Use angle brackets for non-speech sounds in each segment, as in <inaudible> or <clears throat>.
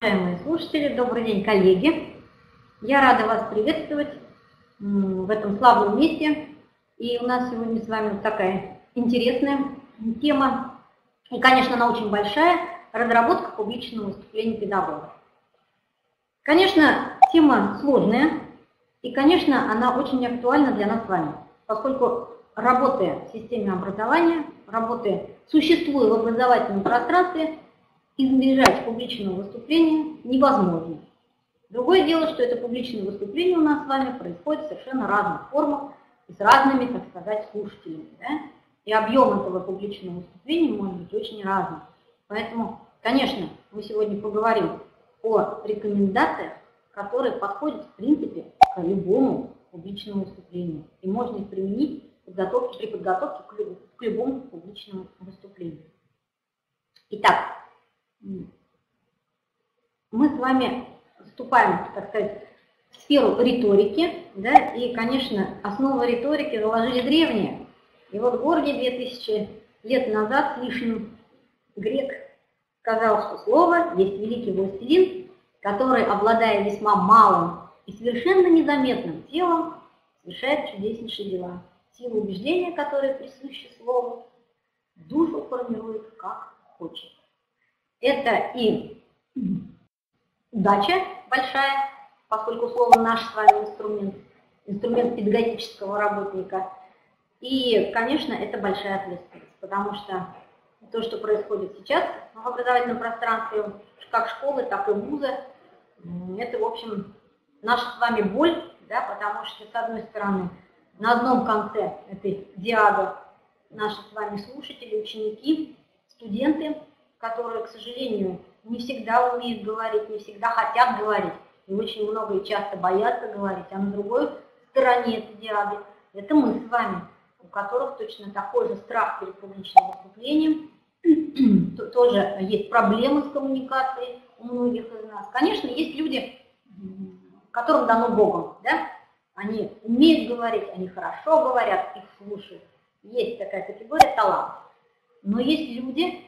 Уважаемые слушатели, добрый день, коллеги! Я рада вас приветствовать в этом славном месте. И у нас сегодня с вами такая интересная тема, и, конечно, она очень большая, разработка публичного выступления педагога. Конечно, тема сложная, и, конечно, она очень актуальна для нас с вами, поскольку работая в системе образования, работая, существуя в образовательном пространстве, избежать публичного выступления невозможно. Другое дело, что это публичное выступление у нас с вами происходит в совершенно разных формах и с разными, так сказать, слушателями. Да? И объем этого публичного выступления может быть очень разным. Поэтому, конечно, мы сегодня поговорим о рекомендациях, которые подходят, в принципе, к любому публичному выступлению. И можно их применить подготовке, при подготовке к любому публичному выступлению. Итак, мы с вами вступаем, так сказать, в сферу риторики, да, и, конечно, основу риторики заложили древние. И вот городе 2000 лет назад с лишним грек сказал, что слово есть великий властелин, который, обладая весьма малым и совершенно незаметным телом, совершает чудеснейшие дела. Сила убеждения, которая присуща слову, душу формирует как хочет. Это и удача большая, поскольку слово наш с вами инструмент, инструмент педагогического работника. И, конечно, это большая ответственность, потому что то, что происходит сейчас в образовательном пространстве, как школы, так и вузы, это, в общем, наша с вами боль, да, потому что, с одной стороны, на одном конце этой диага наши с вами слушатели, ученики, студенты, которые, к сожалению, не всегда умеют говорить, не всегда хотят говорить, и очень много и часто боятся говорить, а на другой стороне этой это мы с вами, у которых точно такой же страх перед публичным выступлением, <clears throat> тоже есть проблемы с коммуникацией у многих из нас. Конечно, есть люди, которым дано Богом, да? Они умеют говорить, они хорошо говорят, их слушают. Есть такая категория талант. Но есть люди,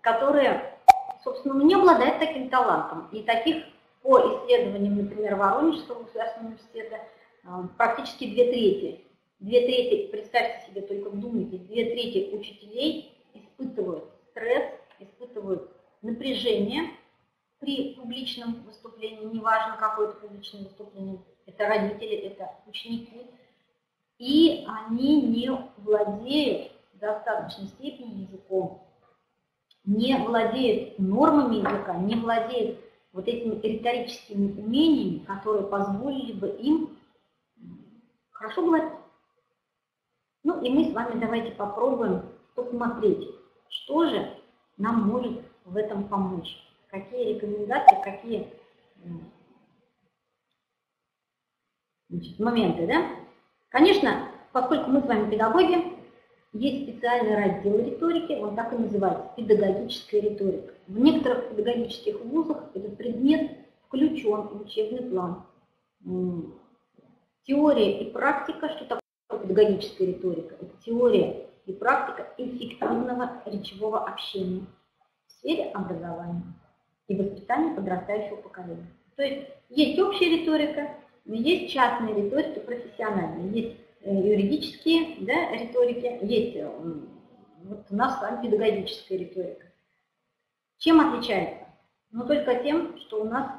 которые, собственно, не обладают таким талантом. И таких по исследованиям, например, Воронежского государственного университета, а, практически две трети. Две трети, представьте себе, только вдумайтесь, две трети учителей испытывают стресс, испытывают напряжение при публичном выступлении, неважно какое это публичное выступление, это родители, это ученики, и они не владеют в достаточной степени языком не владеет нормами языка, не владеет вот этими риторическими умениями, которые позволили бы им хорошо говорить. Ну и мы с вами давайте попробуем посмотреть, что же нам может в этом помочь. Какие рекомендации, какие значит, моменты, да? Конечно, поскольку мы с вами педагоги, есть специальный раздел риторики, он так и называется, педагогическая риторика. В некоторых педагогических вузах этот предмет включен в учебный план. Теория и практика, что такое педагогическая риторика? Это теория и практика эффективного речевого общения в сфере образования и воспитания подрастающего поколения. То есть есть общая риторика, но есть частная риторика профессиональная, есть юридические да, риторики, есть э, вот у нас вами педагогическая риторика. Чем отличается? Ну, только тем, что у нас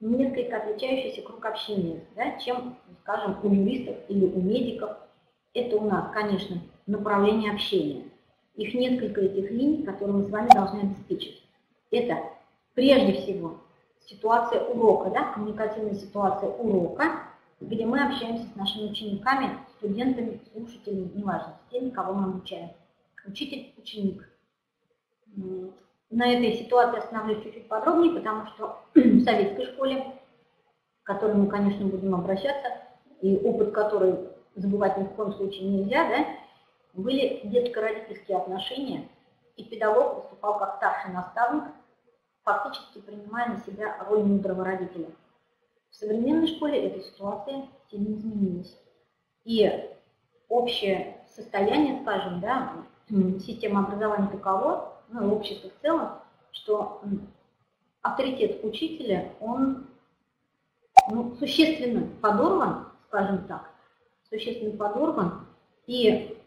несколько отличающийся круг общения, да, чем, скажем, у юристов или у медиков. Это у нас, конечно, направление общения. Их несколько этих линий, которые мы с вами должны обеспечить. Это прежде всего ситуация урока, да, коммуникативная ситуация урока, где мы общаемся с нашими учениками, студентами, слушателями, неважно, с теми, кого мы обучаем. Учитель, ученик. На этой ситуации остановлюсь чуть-чуть подробнее, потому что <clears throat> в советской школе, к которой мы, конечно, будем обращаться, и опыт который забывать ни в коем случае нельзя, да, были детско-родительские отношения, и педагог выступал как старший наставник, фактически принимая на себя роль мудрого родителя. В современной школе эта ситуация сильно изменилась. И общее состояние, скажем, да, системы образования таково, ну общество в целом, что авторитет учителя, он ну, существенно подорван, скажем так, существенно подорван, и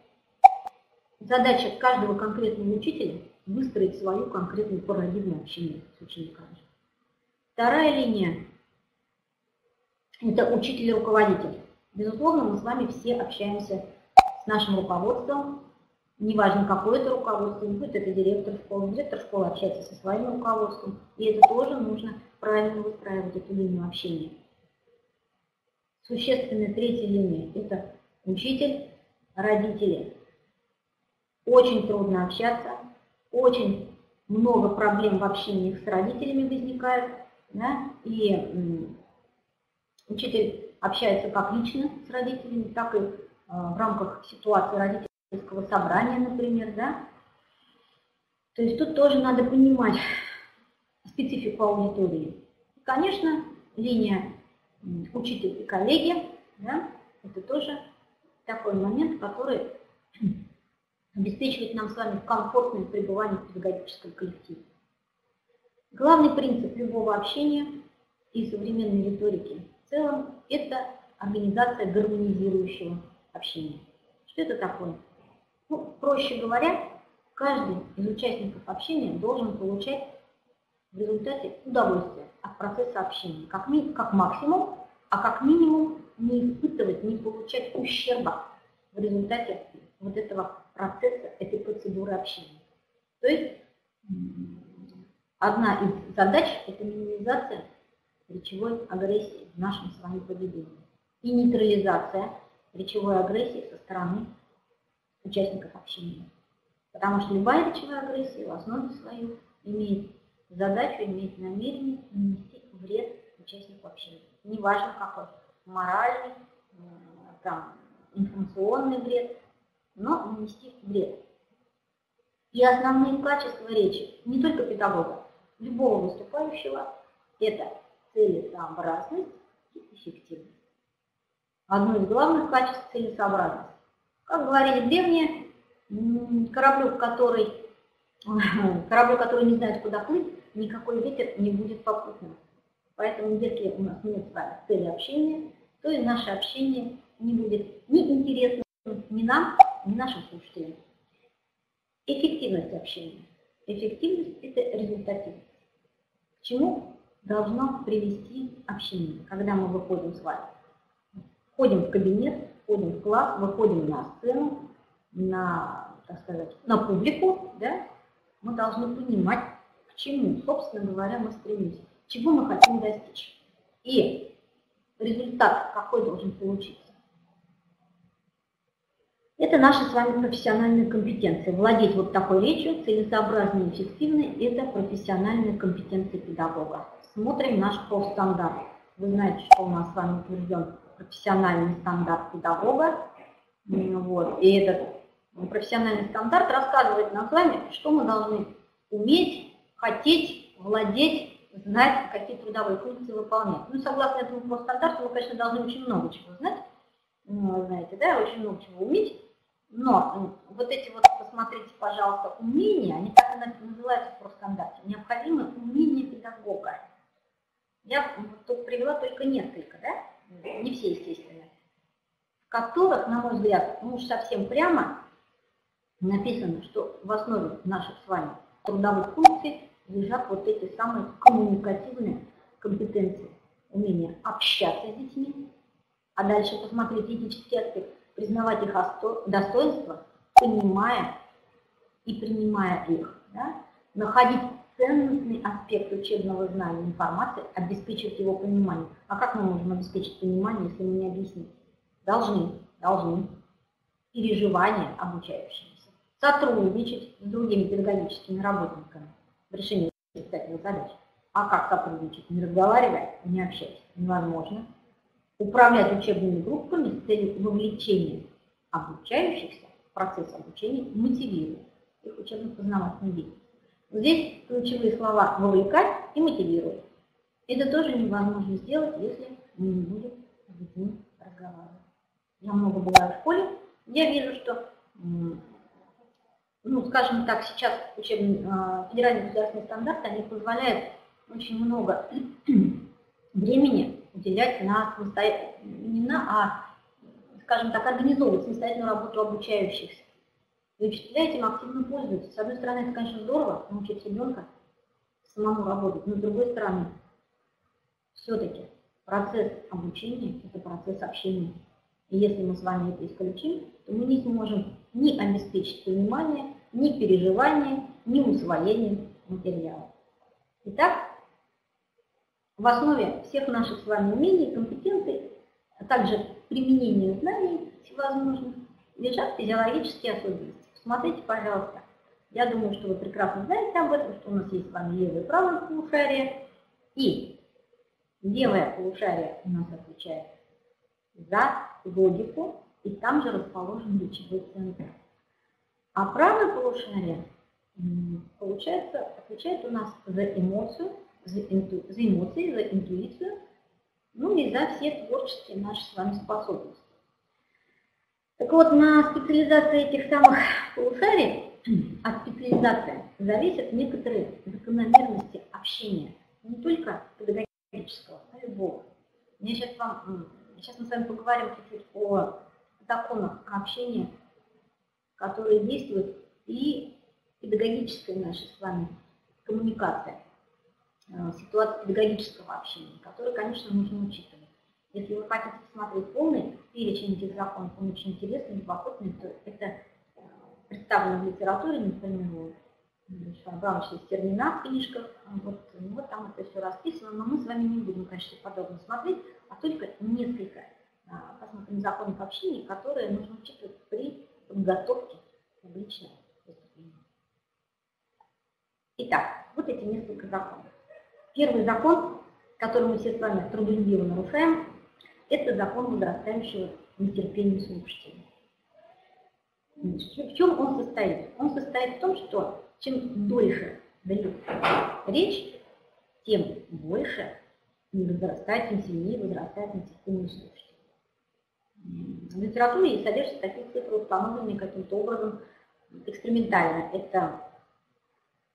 задача каждого конкретного учителя выстроить свою конкретную парадигму общения с учениками. Вторая линия – это учитель-руководитель. Безусловно, мы с вами все общаемся с нашим руководством, неважно, какое это руководство, не будет это директор школы, директор школы общается со своим руководством, и это тоже нужно правильно выстраивать эту линию общения. Существенная третья линия – это учитель, родители. Очень трудно общаться, очень много проблем в общении с родителями возникает, да, и учитель общается как лично с родителями, так и э, в рамках ситуации родительского собрания, например, да. То есть тут тоже надо понимать специфику аудитории. Конечно, линия учитель и коллеги, да, это тоже такой момент, который <clears throat> обеспечивает нам с вами комфортное пребывание в педагогическом коллективе. Главный принцип любого общения и современной риторики целом – это организация гармонизирующего общения. Что это такое? Ну, проще говоря, каждый из участников общения должен получать в результате удовольствие от процесса общения, как, ми, как максимум, а как минимум не испытывать, не получать ущерба в результате вот этого процесса, этой процедуры общения. То есть одна из задач – это минимизация речевой агрессии в нашем с вами поведении и нейтрализация речевой агрессии со стороны участников общения. Потому что любая речевая агрессия в основе своей имеет задачу, имеет намерение нанести вред участнику общения. Неважно какой, моральный, там, информационный вред, но нанести вред. И основные качества речи не только педагога, любого выступающего – это целесообразность и эффективность. Одно из главных качеств – целесообразность. Как говорили древние, кораблю, который, <laughs> кораблю, который не знает, куда плыть, никакой ветер не будет попутным. Поэтому, если у нас нет цели общения, то и наше общение не будет ни интересным ни нам, ни нашим слушателям. Эффективность общения. Эффективность – это результативность. К чему должно привести общение, когда мы выходим с вами? Входим в кабинет, входим в класс, выходим на сцену, на, так сказать, на публику, да? мы должны понимать, к чему, собственно говоря, мы стремимся, чего мы хотим достичь. И результат какой должен получиться. Это наша с вами профессиональная компетенция. Владеть вот такой речью, целесообразно и эффективно, это профессиональная компетенция педагога. Смотрим наш профстандарт. Вы знаете, что у нас с вами утвержден профессиональный стандарт педагога. Вот. И этот профессиональный стандарт рассказывает нам с вами, что мы должны уметь, хотеть, владеть, знать, какие трудовые функции выполнять. Ну, согласно этому профстандарту, вы, конечно, должны очень много чего знать. Ну, знаете, да, очень много чего уметь. Но вот эти вот, посмотрите, пожалуйста, умения, они так и называются в профстандарте, необходимые умения педагога. Я тут привела только несколько, да, не все, естественно, в которых, на мой взгляд, ну уж совсем прямо написано, что в основе наших с вами трудовых функций лежат вот эти самые коммуникативные компетенции, умение общаться с детьми, а дальше посмотрите этический аспект, признавать их достоинства, понимая и принимая их, да? находить ценностный аспект учебного знания информации, обеспечивать его понимание. А как мы можем обеспечить понимание, если мы не объясним? Должны, должны. Переживания обучающимся. Сотрудничать с другими педагогическими работниками в решении испытательных задач. А как сотрудничать? Не разговаривая, не общаясь. Невозможно управлять учебными группами с целью вовлечения обучающихся в процесс обучения, мотивируя их учебно-познавательной деятельности. Здесь ключевые слова «вовлекать» и «мотивировать». Это тоже невозможно сделать, если мы не будем с разговаривать. Я много была в школе, я вижу, что, ну, скажем так, сейчас учебный, а, федеральный государственный стандарт, они позволяют очень много <clears throat> времени уделять на самостоятельно, не на, а, скажем так, организовывать самостоятельную работу обучающихся. И учителя этим активно пользуются. С одной стороны, это, конечно, здорово, научить ребенка самому работать, но с другой стороны, все-таки процесс обучения – это процесс общения. И если мы с вами это исключим, то мы не сможем ни обеспечить понимание, ни переживание, ни усвоение материала. Итак, в основе всех наших с вами умений, компетенций, а также применения знаний всевозможных, лежат физиологические особенности. Посмотрите, пожалуйста. Я думаю, что вы прекрасно знаете об этом, что у нас есть с вами левое и правое полушарие. И левое полушарие у нас отвечает за логику, и там же расположен речевой центр. А правое полушарие, получается, отвечает у нас за эмоцию, за, инту, за эмоции, за интуицию, ну и за все творческие наши с вами способности. Так вот, на специализации этих самых полушарий, <clears throat> от специализации зависят некоторые закономерности общения, не только педагогического, и любого. Я сейчас, вам, сейчас мы с вами поговорим чуть-чуть о законах общения, которые действуют и педагогическая наша с вами коммуникация, э, ситуация педагогического общения, которую, конечно, нужно учитывать. Если вы хотите посмотреть полный перечень этих законов, он очень интересный, любопытный, то это э, представлено в литературе, например, Абрамович есть термина в книжках, вот, ну, вот там это все расписано, но мы с вами не будем, конечно, подробно смотреть, а только несколько а, посмотрим законов общения, которые нужно учитывать при подготовке публичного выступления. Итак, вот эти несколько законов. Первый закон, который мы все с вами трудолюбиво нарушаем, это закон возрастающего нетерпения слушателя. В чем он состоит? Он состоит в том, что чем дольше дается речь, тем больше возрастает, тем сильнее возрастает нетерпение слушателя. В литературе содержатся такие цифры, установленные каким-то образом экспериментально. Это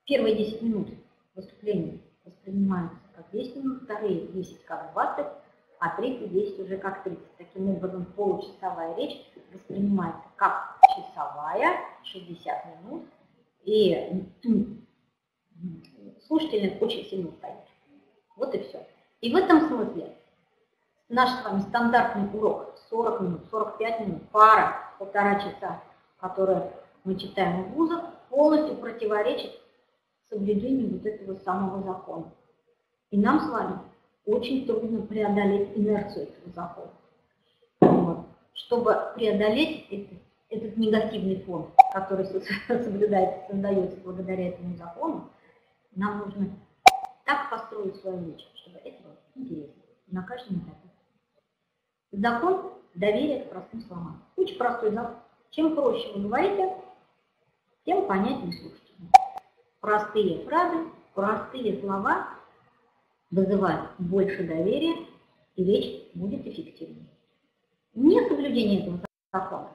первые 10 минут выступления воспринимаются как 10 минут, вторые 10 как 20, а третьи 10 уже как 30. Таким образом, получасовая речь воспринимается как часовая, 60 минут, и слушатель очень сильно устает. Вот и все. И в этом смысле наш с вами стандартный урок 40 минут, 45 минут, пара, полтора часа, которые мы читаем в вузах, полностью противоречит соблюдению вот этого самого закона. И нам с вами очень трудно преодолеть инерцию этого закона. Вот. Чтобы преодолеть этот, этот негативный фон, который <laughs> соблюдается, создается благодаря этому закону, нам нужно так построить свою речь, чтобы это было интересно на каждом этапе. Закон доверия к простым словам. Очень простой закон. Чем проще вы говорите, тем понятнее слушателю. Простые фразы, простые слова вызывают больше доверия, и речь будет эффективнее. Несоблюдение этого закона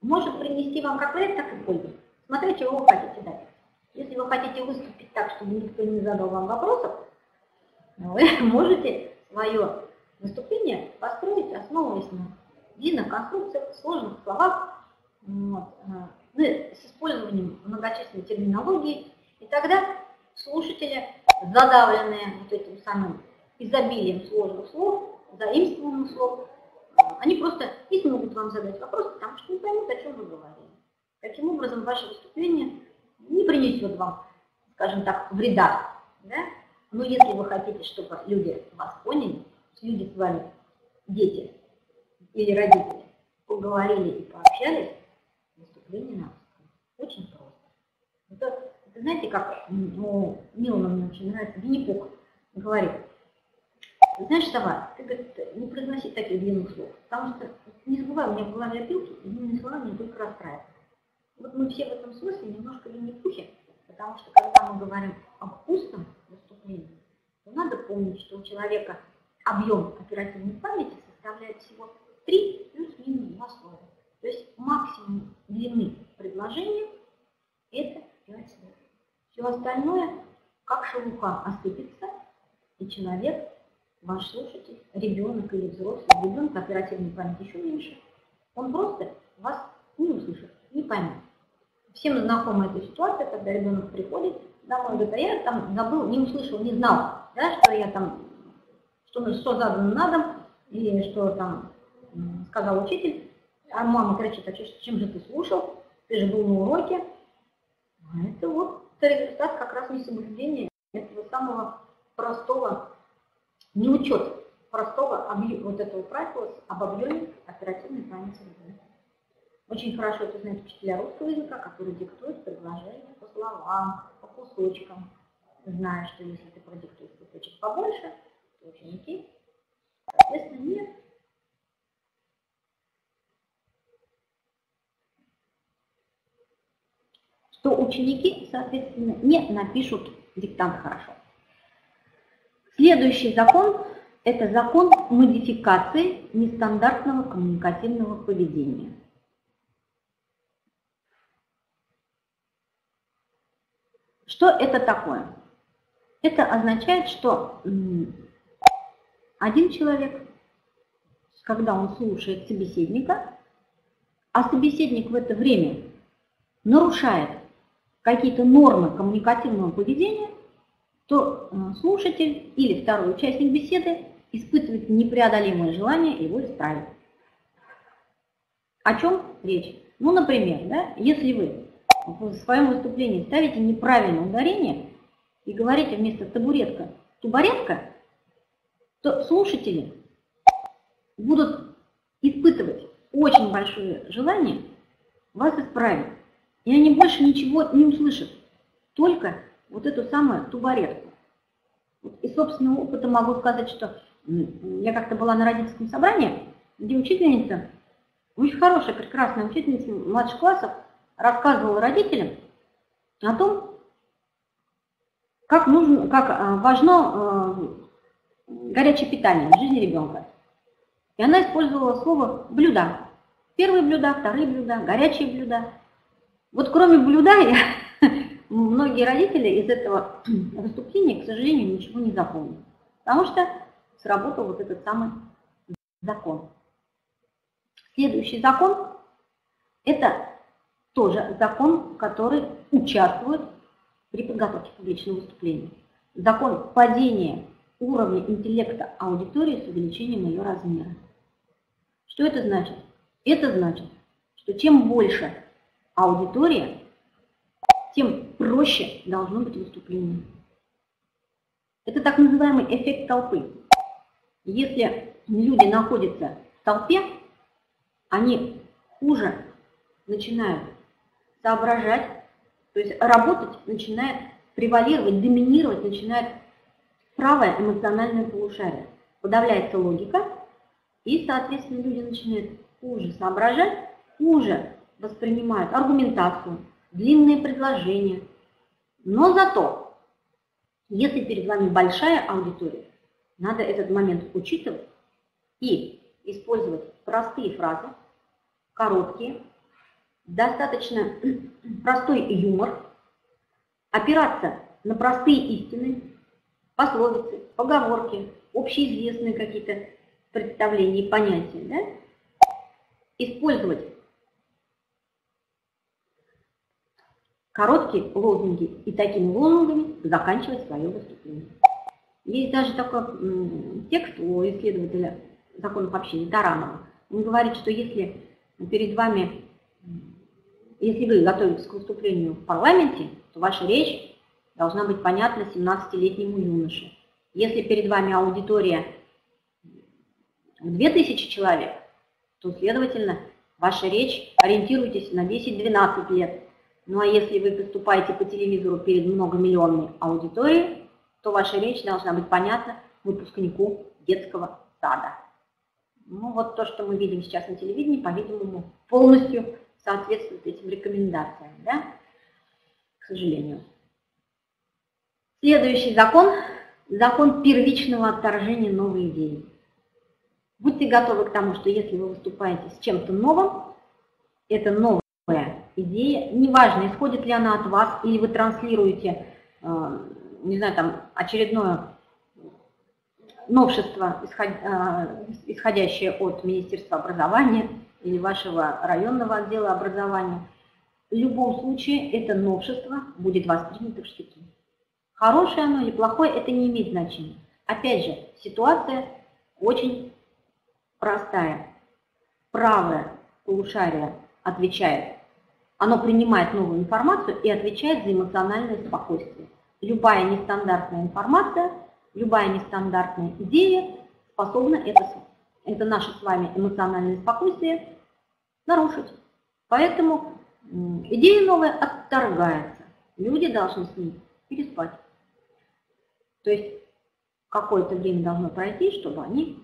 может принести вам как вред, так и пользу. Смотрите, чего вы хотите дать. Если вы хотите выступить так, чтобы никто не задал вам вопросов, вы <laughs> можете свое выступление построить, основываясь на длинных конструкциях, сложных словах, вот, э, ну, с использованием многочисленной терминологии, и тогда слушатели, задавленные вот этим самым изобилием сложных слов, заимствованных слов, э, они просто не смогут вам задать вопрос, потому что не поймут, о чем вы говорили. Таким образом, ваше выступление не принесет вам, скажем так, вреда. Да? Но если вы хотите, чтобы люди вас поняли, люди с вами, дети или родители, поговорили и пообщались, выступление на Очень просто. Это знаете, как ну, Милана мне очень нравится, Винни-Пух говорит, знаешь, сова, ты говорит, не произноси таких длинных слов, потому что, не забывай, у меня в голове опилки, и длинные слова меня только расстраивают. Вот мы все в этом смысле немножко Винни-Пухи, потому что когда мы говорим об устном выступлении, то надо помнить, что у человека объем оперативной памяти составляет всего 3 плюс-минус 2 слова. То есть максимум длины предложения – это 5 слов. Все остальное как шелуха осыпется, и человек, ваш слушатель, ребенок или взрослый, ребенок оперативной памяти еще меньше, он просто вас не услышит, не поймет. Всем знакома эта ситуация, когда ребенок приходит домой, говорит, а я там забыл, не услышал, не знал, да, что я там, что, что задано на дом, или что там сказал учитель, а мама кричит, а чем же ты слушал, ты же был на уроке. А это вот результат как раз несоблюдения этого самого простого, не учет простого вот этого правила об объеме оперативной памяти ребенка. Очень хорошо это знают учителя русского языка, которые диктуют предложения по словам, по кусочкам, зная, что если ты продиктуешь кусочек побольше, то ученики, соответственно, нет. То ученики, соответственно, не напишут диктант хорошо. Следующий закон – это закон модификации нестандартного коммуникативного поведения. Что это такое? Это означает, что один человек, когда он слушает собеседника, а собеседник в это время нарушает какие-то нормы коммуникативного поведения, то э, слушатель или второй участник беседы испытывает непреодолимое желание его исправить. О чем речь? Ну, например, да, если вы в своем выступлении ставите неправильное ударение и говорите вместо табуретка тубаретка, то слушатели будут испытывать очень большое желание вас исправить. И они больше ничего не услышат, только вот эту самую тубаретку. И собственного опыта могу сказать, что я как-то была на родительском собрании, где учительница, очень хорошая, прекрасная учительница младших классов, рассказывала родителям о том, как, нужно, как а, важно э, горячее питание в жизни ребенка. И она использовала слово «блюда». Первые блюда, вторые блюда, горячие блюда. Вот кроме блюда, я, <laughs> многие родители из этого <clears throat> выступления, к сожалению, ничего не запомнили. Потому что сработал вот этот самый закон. Следующий закон – это тоже закон, который участвует при подготовке публичного выступления. Закон падения уровня интеллекта аудитории с увеличением ее размера. Что это значит? Это значит, что чем больше аудитория, тем проще должно быть выступление. Это так называемый эффект толпы. Если люди находятся в толпе, они хуже начинают соображать, то есть работать начинает превалировать, доминировать начинает правое эмоциональное полушарие. Подавляется логика, и, соответственно, люди начинают хуже соображать, хуже воспринимают аргументацию, длинные предложения. Но зато, если перед вами большая аудитория, надо этот момент учитывать и использовать простые фразы, короткие, достаточно <clears throat> простой юмор, опираться на простые истины, пословицы, поговорки, общеизвестные какие-то представления и понятия, да? использовать короткие лозунги и такими лозунгами заканчивать свое выступление. Есть даже такой текст у исследователя законов общения Таранова. Он говорит, что если перед вами если вы готовитесь к выступлению в парламенте, то ваша речь должна быть понятна 17-летнему юноше. Если перед вами аудитория в 2000 человек, то, следовательно, ваша речь ориентируйтесь на 10-12 лет. Ну а если вы выступаете по телевизору перед многомиллионной аудиторией, то ваша речь должна быть понятна выпускнику детского сада. Ну вот то, что мы видим сейчас на телевидении, по-видимому, полностью соответствует этим рекомендациям, да? к сожалению. Следующий закон – закон первичного отторжения новой идеи. Будьте готовы к тому, что если вы выступаете с чем-то новым, это новая идея, неважно, исходит ли она от вас, или вы транслируете э, не знаю, там очередное новшество, а, исходящее от Министерства образования или вашего районного отдела образования, в любом случае это новшество будет воспринято в штыки. Хорошее оно или плохое, это не имеет значения. Опять же, ситуация очень простая. Правое полушарие отвечает, оно принимает новую информацию и отвечает за эмоциональное спокойствие. Любая нестандартная информация, любая нестандартная идея способна это, это наше с вами эмоциональное спокойствие нарушить. Поэтому идея новая отторгается. Люди должны с ней переспать. То есть какое-то время должно пройти, чтобы они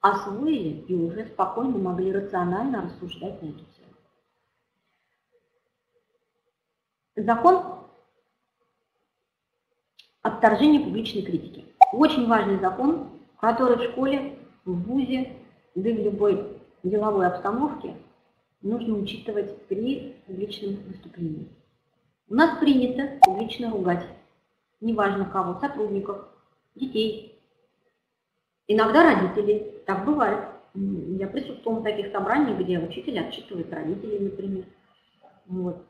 освоили и уже спокойно могли рационально рассуждать на эту тему. Закон отторжения публичной критики. Очень важный закон, который в школе, в ВУЗе, да и в любой деловой обстановке нужно учитывать при публичном выступлении. У нас принято публично ругать, неважно кого, сотрудников, детей, иногда родителей. Так бывает. Я присутствовала на таких собраниях, где учитель отчитывает родителей, например. Вот.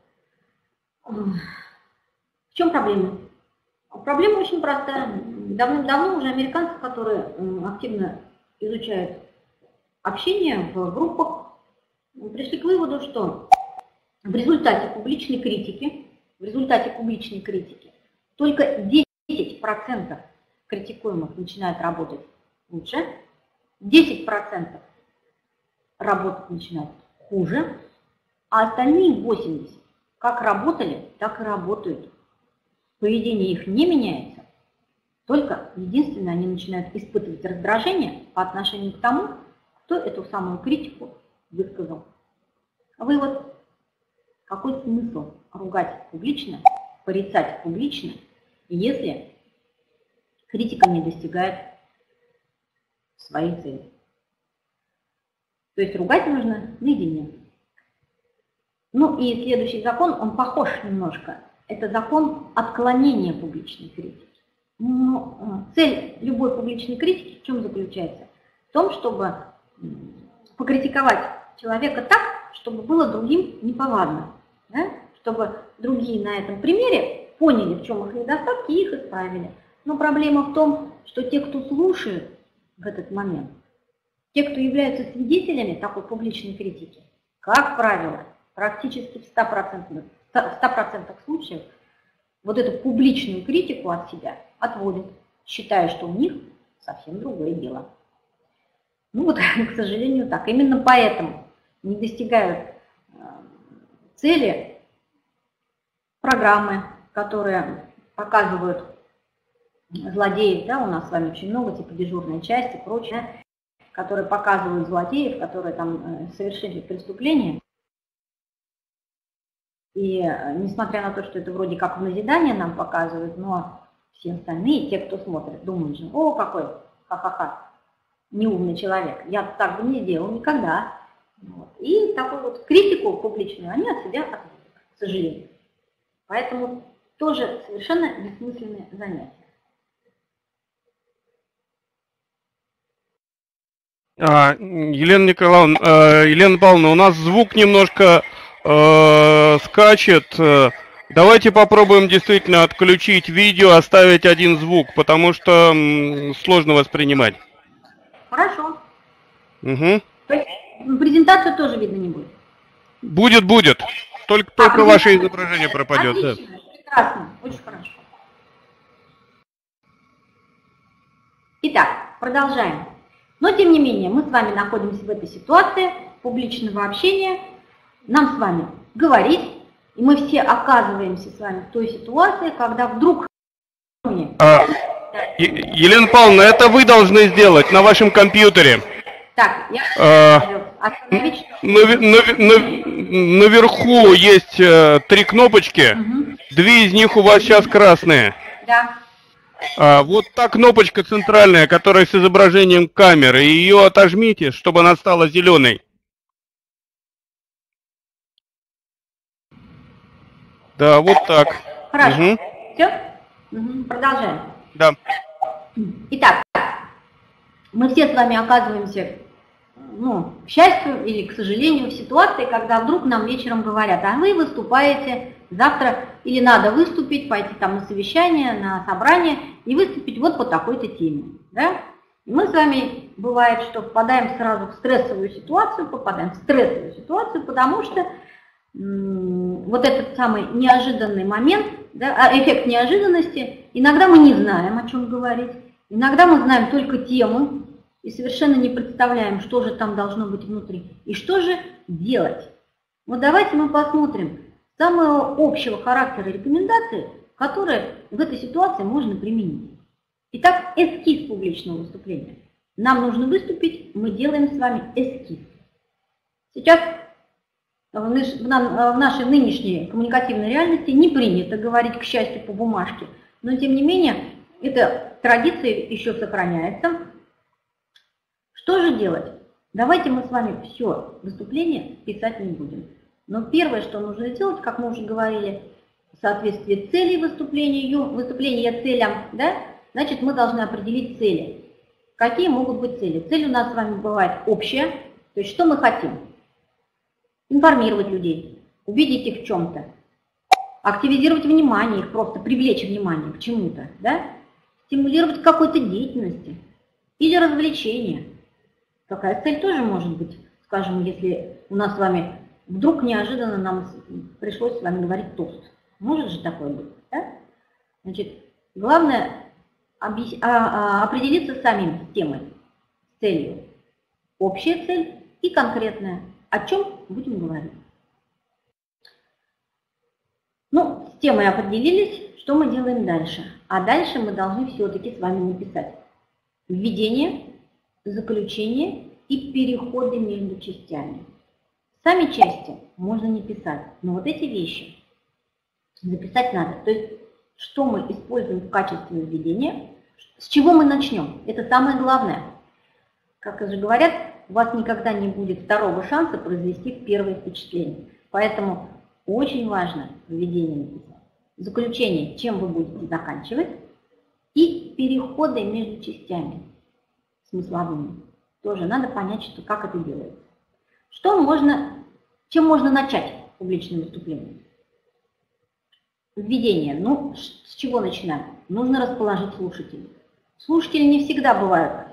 В чем проблема? Проблема очень простая. Давным-давно уже американцы, которые активно изучают общение в группах, пришли к выводу, что в результате публичной критики, в результате публичной критики только 10% критикуемых начинают работать лучше, 10% работать начинают хуже, а остальные 80% как работали, так и работают. Поведение их не меняется, только единственное, они начинают испытывать раздражение по отношению к тому, кто эту самую критику высказал. Вывод. Какой смысл ругать публично, порицать публично, если критика не достигает своей цели? То есть ругать нужно наедине. Ну и следующий закон, он похож немножко. Это закон отклонения публичной критики. Но э, цель любой публичной критики в чем заключается? В том, чтобы покритиковать человека так, чтобы было другим неповадно. Да? Чтобы другие на этом примере поняли, в чем их недостатки и их исправили. Но проблема в том, что те, кто слушает в этот момент, те, кто являются свидетелями такой публичной критики, как правило, практически в 100%, в 100 случаев вот эту публичную критику от себя отводят, считая, что у них совсем другое дело. Ну вот, <laughs> к сожалению, так. Именно поэтому не достигают э, цели программы, которые показывают злодеев, да, у нас с вами очень много, типа дежурной части и прочее, которые показывают злодеев, которые там э, совершили преступление. И э, несмотря на то, что это вроде как в назидание нам показывают, но все остальные, те, кто смотрит, думают же, о, какой, ха-ха-ха, неумный человек, я так бы не делал никогда. Вот. И такую вот критику публичную они от себя отводят, к сожалению. Поэтому тоже совершенно бессмысленное занятие. А, Елена Николаевна, э, Елена Павловна, у нас звук немножко э, скачет. Давайте попробуем действительно отключить видео, оставить один звук, потому что м, сложно воспринимать. Хорошо. Угу. То есть презентацию тоже видно не будет? Будет, будет. Только, а, только ваше изображение пропадет. Отлично, да. прекрасно, очень хорошо. Итак, продолжаем. Но тем не менее, мы с вами находимся в этой ситуации публичного общения. Нам с вами говорить, и мы все оказываемся с вами в той ситуации, когда вдруг... А, Елена Павловна, это вы должны сделать на вашем компьютере. Так, я... А, наверху есть э, три кнопочки, угу. две из них у вас сейчас красные. Да. А, вот та кнопочка центральная, которая с изображением камеры, ее отожмите, чтобы она стала зеленой. Да, вот так. Хорошо. Угу. Все? Угу, продолжаем. Да. Итак, мы все с вами оказываемся, ну, к счастью или к сожалению, в ситуации, когда вдруг нам вечером говорят, а вы выступаете завтра, или надо выступить, пойти там на совещание, на собрание и выступить вот по такой-то теме. Да? И мы с вами, бывает, что попадаем сразу в стрессовую ситуацию, попадаем в стрессовую ситуацию, потому что вот этот самый неожиданный момент, да, а, эффект неожиданности, иногда мы не знаем, о чем говорить, иногда мы знаем только тему и совершенно не представляем, что же там должно быть внутри и что же делать. Вот давайте мы посмотрим самого общего характера рекомендации, которые в этой ситуации можно применить. Итак, эскиз публичного выступления. Нам нужно выступить, мы делаем с вами эскиз. Сейчас в нашей нынешней коммуникативной реальности не принято говорить, к счастью, по бумажке, но тем не менее эта традиция еще сохраняется. Что же делать? Давайте мы с вами все выступление писать не будем. Но первое, что нужно сделать, как мы уже говорили, в соответствии целей выступления, выступления целям, да, значит мы должны определить цели. Какие могут быть цели? Цель у нас с вами бывает общая, то есть что мы хотим? Информировать людей, убедить их в чем-то, активизировать внимание их, просто привлечь внимание к чему-то, да? стимулировать к какой-то деятельности или развлечения. Такая цель тоже может быть, скажем, если у нас с вами вдруг неожиданно нам пришлось с вами говорить тост. Может же такое быть, да? Значит, главное а, а, определиться с самим темой, целью. Общая цель и конкретная. О чем будем говорить? Ну, с темой определились, что мы делаем дальше? А дальше мы должны все-таки с вами написать введение, заключение и переходы между частями. Сами части можно не писать, но вот эти вещи записать надо. То есть, что мы используем в качестве введения, с чего мы начнем. Это самое главное. Как уже говорят, у вас никогда не будет второго шанса произвести первое впечатление. Поэтому очень важно введение написать. Заключение, чем вы будете заканчивать, и переходы между частями смысловыми. Тоже надо понять, что, как это делается. Что можно, чем можно начать публичное выступление? Введение. Ну, с чего начинаем? Нужно расположить слушателей. Слушатели не всегда бывают,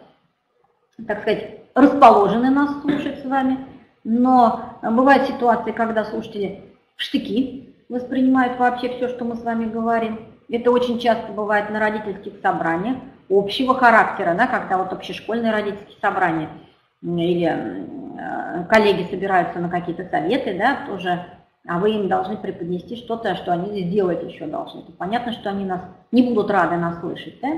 так сказать, расположены нас слушать с вами, но бывают ситуации, когда слушатели в штыки воспринимают вообще все, что мы с вами говорим. Это очень часто бывает на родительских собраниях общего характера, да, когда вот общешкольные родительские собрания или э, коллеги собираются на какие-то советы, да, тоже, а вы им должны преподнести что-то, что они сделать еще должны. То понятно, что они нас не будут рады нас слышать, да?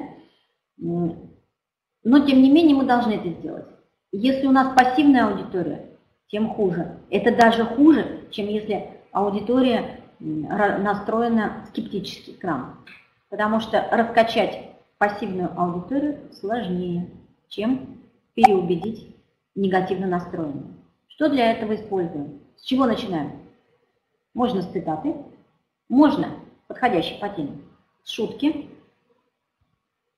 но тем не менее мы должны это сделать. Если у нас пассивная аудитория, тем хуже. Это даже хуже, чем если аудитория настроена скептически к нам. Потому что раскачать пассивную аудиторию сложнее, чем переубедить негативно настроенную. Что для этого используем? С чего начинаем? Можно с цитаты, можно, подходящий по теме, с шутки,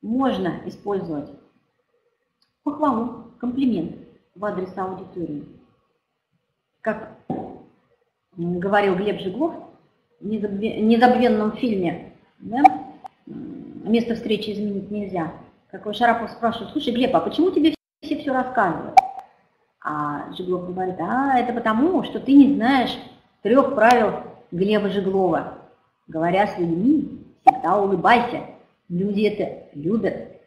можно использовать похвалу, комплимент в адрес аудитории. Как говорил Глеб Жиглов в незабвенном фильме да, «Место встречи изменить нельзя», какой Шарапов спрашивает, слушай, Глеб, а почему тебе все все рассказывают? А Жиглов говорит, а это потому, что ты не знаешь трех правил Глеба Жиглова. Говоря с людьми, всегда улыбайся. Люди это любят.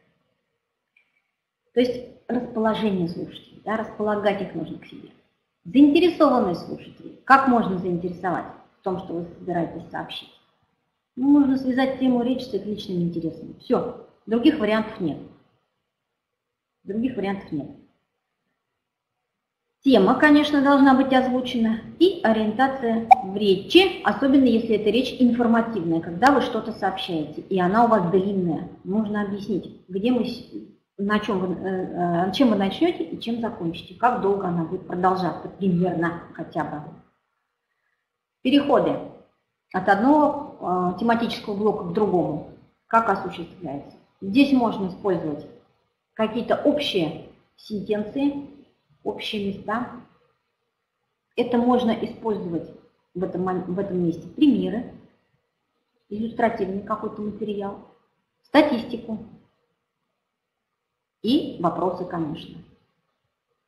То есть расположение слушателей, да, располагать их нужно к себе. Заинтересованные слушатели. Как можно заинтересовать в том, что вы собираетесь сообщить? Ну, нужно связать тему речи с их личными интересами. Все, других вариантов нет. Других вариантов нет. Тема, конечно, должна быть озвучена и ориентация в речи, особенно если это речь информативная, когда вы что-то сообщаете, и она у вас длинная. Нужно объяснить, где мы на чем вы, э, э, чем вы начнете и чем закончите, как долго она будет продолжаться, примерно хотя бы. Переходы от одного э, тематического блока к другому. как осуществляется. Здесь можно использовать какие-то общие сентенции, общие места. Это можно использовать в этом, в этом месте примеры, иллюстративный какой-то материал, статистику и вопросы, конечно.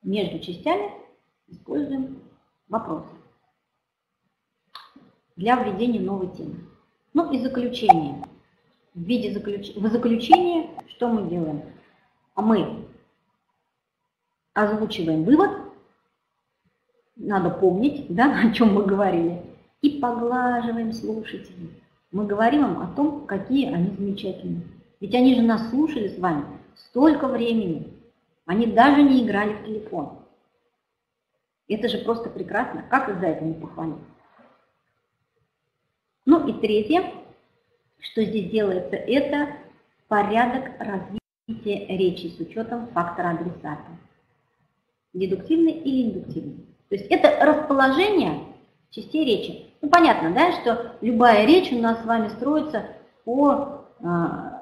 Между частями используем вопросы для введения новой темы. Ну и заключение. В виде заключ... в заключении что мы делаем? А мы озвучиваем вывод, надо помнить, да, <laughs> о чем мы говорили, и поглаживаем слушателей. Мы говорим им о том, какие они замечательные. Ведь они же нас слушали с вами столько времени. Они даже не играли в телефон. Это же просто прекрасно. Как их за это не похвалить? Ну и третье, что здесь делается, это порядок развития речи с учетом фактора адресата. Дедуктивный или индуктивный. То есть это расположение частей речи. Ну понятно, да, что любая речь у нас с вами строится по, а,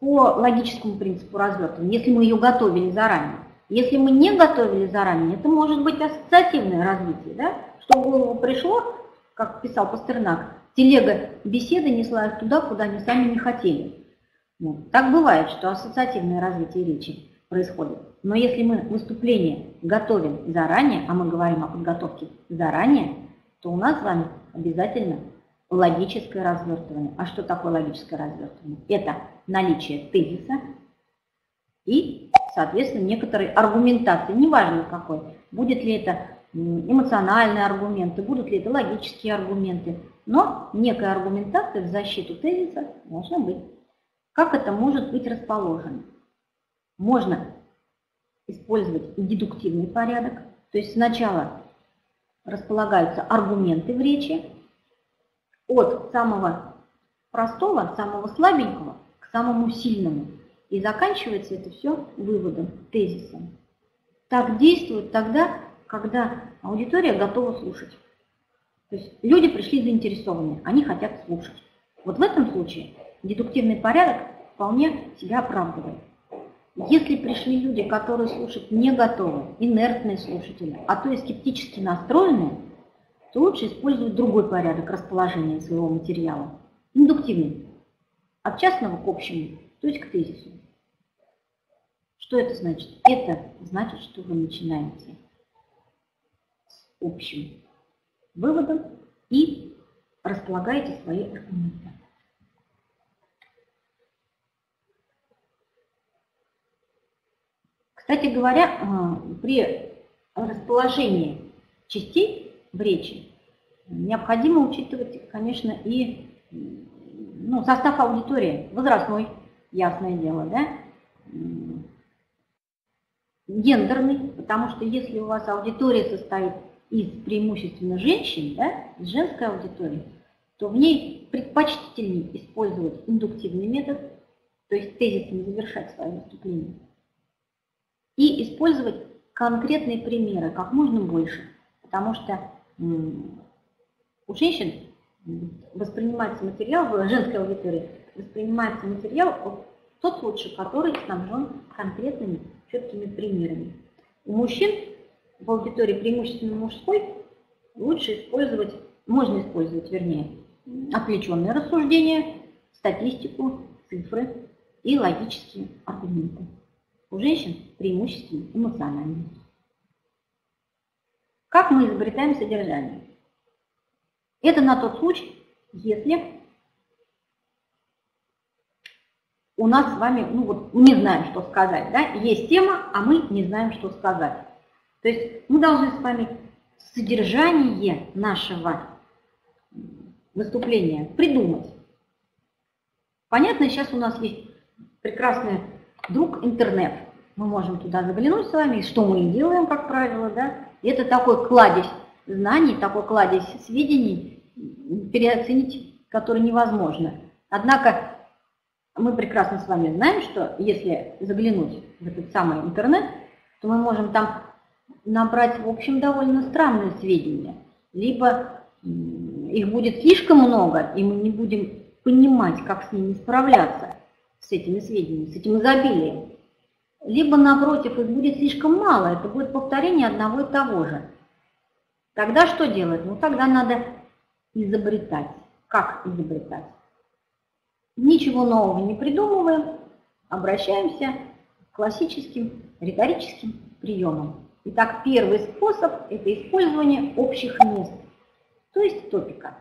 по логическому принципу развертывания, если мы ее готовили заранее. Если мы не готовили заранее, это может быть ассоциативное развитие, да? что в голову пришло, как писал Пастернак, телега беседы несла их туда, куда они сами не хотели. Вот. Так бывает, что ассоциативное развитие речи происходит. Но если мы выступление готовим заранее, а мы говорим о подготовке заранее, то у нас с вами обязательно логическое развертывание. А что такое логическое развертывание? Это наличие тезиса и, соответственно, некоторой аргументации, неважно какой. Будет ли это эмоциональные аргументы, будут ли это логические аргументы, но некая аргументация в защиту тезиса должна быть. Как это может быть расположено? Можно использовать дедуктивный порядок, то есть сначала располагаются аргументы в речи от самого простого, самого слабенького к самому сильному. И заканчивается это все выводом, тезисом. Так действует тогда, когда аудитория готова слушать. То есть люди пришли заинтересованные, они хотят слушать. Вот в этом случае дедуктивный порядок вполне себя оправдывает. Если пришли люди, которые слушать не готовы, инертные слушатели, а то и скептически настроенные, то лучше использовать другой порядок расположения своего материала. Индуктивный. От частного к общему, то есть к тезису. Что это значит? Это значит, что вы начинаете общим выводом и располагаете свои аргументы. Кстати говоря, а, при расположении частей в речи. Необходимо учитывать, конечно, и ну, состав аудитории, возрастной, ясное дело, да, гендерный, потому что если у вас аудитория состоит из преимущественно женщин, да, из женской аудитории, то в ней предпочтительнее использовать индуктивный метод, то есть тезисами завершать свое выступление, и использовать конкретные примеры как можно больше, потому что у женщин воспринимается материал, женской аудитории воспринимается материал тот лучше, который снабжен конкретными четкими примерами. У мужчин в аудитории преимущественно мужской лучше использовать, можно использовать, вернее, отвлеченные рассуждения, статистику, цифры и логические аргументы. У женщин преимущественно эмоциональные. Как мы изобретаем содержание? Это на тот случай, если у нас с вами, ну вот, не знаем, что сказать, да, есть тема, а мы не знаем, что сказать. То есть мы должны с вами содержание нашего выступления придумать. Понятно, сейчас у нас есть прекрасный друг интернет. Мы можем туда заглянуть с вами, что мы и делаем, как правило, да. И это такой кладезь знаний, такой кладезь сведений, переоценить который невозможно. Однако мы прекрасно с вами знаем, что если заглянуть в этот самый интернет, то мы можем там набрать, в общем, довольно странные сведения. Либо их будет слишком много, и мы не будем понимать, как с ними справляться, с этими сведениями, с этим изобилием. Либо, напротив, их будет слишком мало, это будет повторение одного и того же. Тогда что делать? Ну, тогда надо изобретать. Как изобретать? Ничего нового не придумываем, обращаемся к классическим риторическим приемам. Итак, первый способ – это использование общих мест, то есть топика.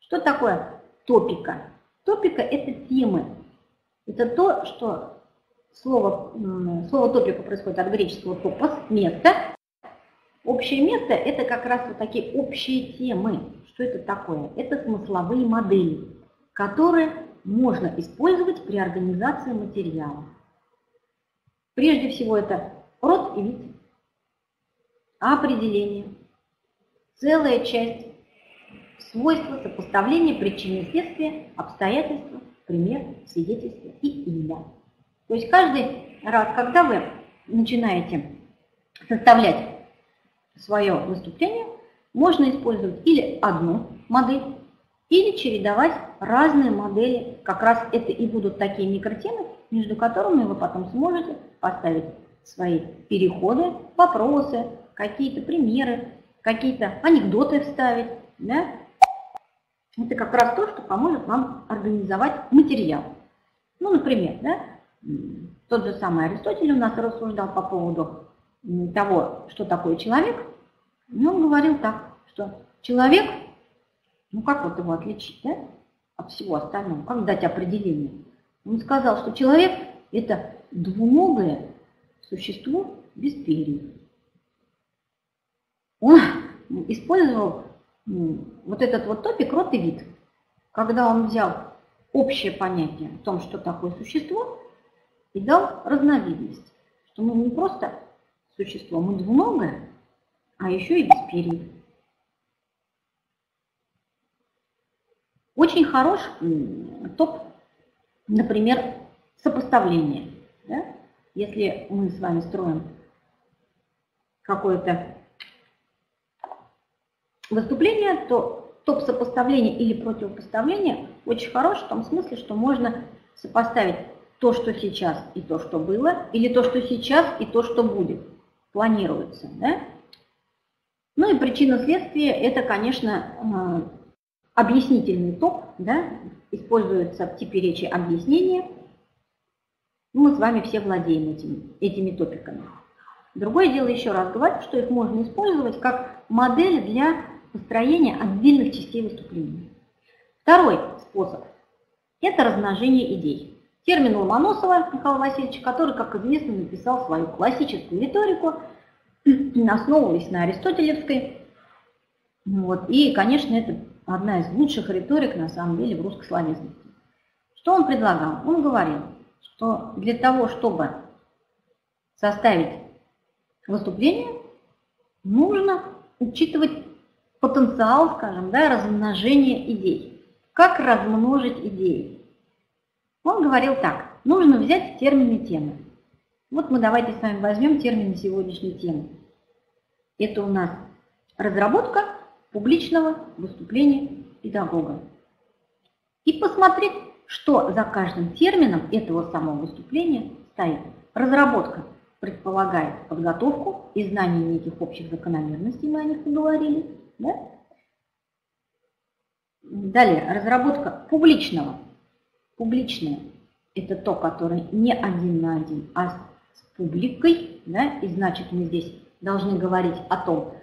Что такое топика? Топика – это темы. Это то, что слово, слово топика происходит от греческого топос – место. Общее место – это как раз вот такие общие темы. Что это такое? Это смысловые модели, которые можно использовать при организации материала. Прежде всего это род и вид, определение, целая часть, свойства, сопоставление причины и следствия, обстоятельства, пример, свидетельство и имя. То есть каждый раз, когда вы начинаете составлять свое выступление, можно использовать или одну модель, или чередовать разные модели. Как раз это и будут такие микротемы, между которыми вы потом сможете поставить свои переходы, вопросы, какие-то примеры, какие-то анекдоты вставить. Да? Это как раз то, что поможет вам организовать материал. Ну, например, да, тот же самый Аристотель у нас рассуждал по поводу того, что такое человек. И он говорил так, что человек ну как вот его отличить да, от всего остального? Как дать определение? Он сказал, что человек – это двуногое существо без перьев. Он использовал вот этот вот топик род и вид, когда он взял общее понятие о том, что такое существо, и дал разновидность, что мы не просто существо, мы двуногое, а еще и без перьев. Очень хорош топ, например, сопоставление. Да? Если мы с вами строим какое-то выступление, то топ сопоставления или противопоставления очень хорош в том смысле, что можно сопоставить то, что сейчас и то, что было, или то, что сейчас и то, что будет, планируется. Да? Ну и причина следствия – это, конечно, объяснительный топ, да, используется в типе речи объяснение. Мы с вами все владеем этими, этими топиками. Другое дело, еще раз говорю, что их можно использовать как модель для построения отдельных частей выступления. Второй способ – это размножение идей. Термин Ломоносова Михаила Васильевича, который, как известно, написал свою классическую риторику, <clears throat> основываясь на аристотелевской. Вот. И, конечно, это одна из лучших риторик, на самом деле, в русской словесности. Что он предлагал? Он говорил, что для того, чтобы составить выступление, нужно учитывать потенциал, скажем, да, размножения идей. Как размножить идеи? Он говорил так, нужно взять термины темы. Вот мы давайте с вами возьмем термины сегодняшней темы. Это у нас разработка публичного выступления педагога. И посмотреть, что за каждым термином этого самого выступления стоит. Разработка предполагает подготовку и знание неких общих закономерностей, мы о них поговорили. Да? Далее, разработка публичного. Публичное – это то, которое не один на один, а с публикой. Да? И значит, мы здесь должны говорить о том,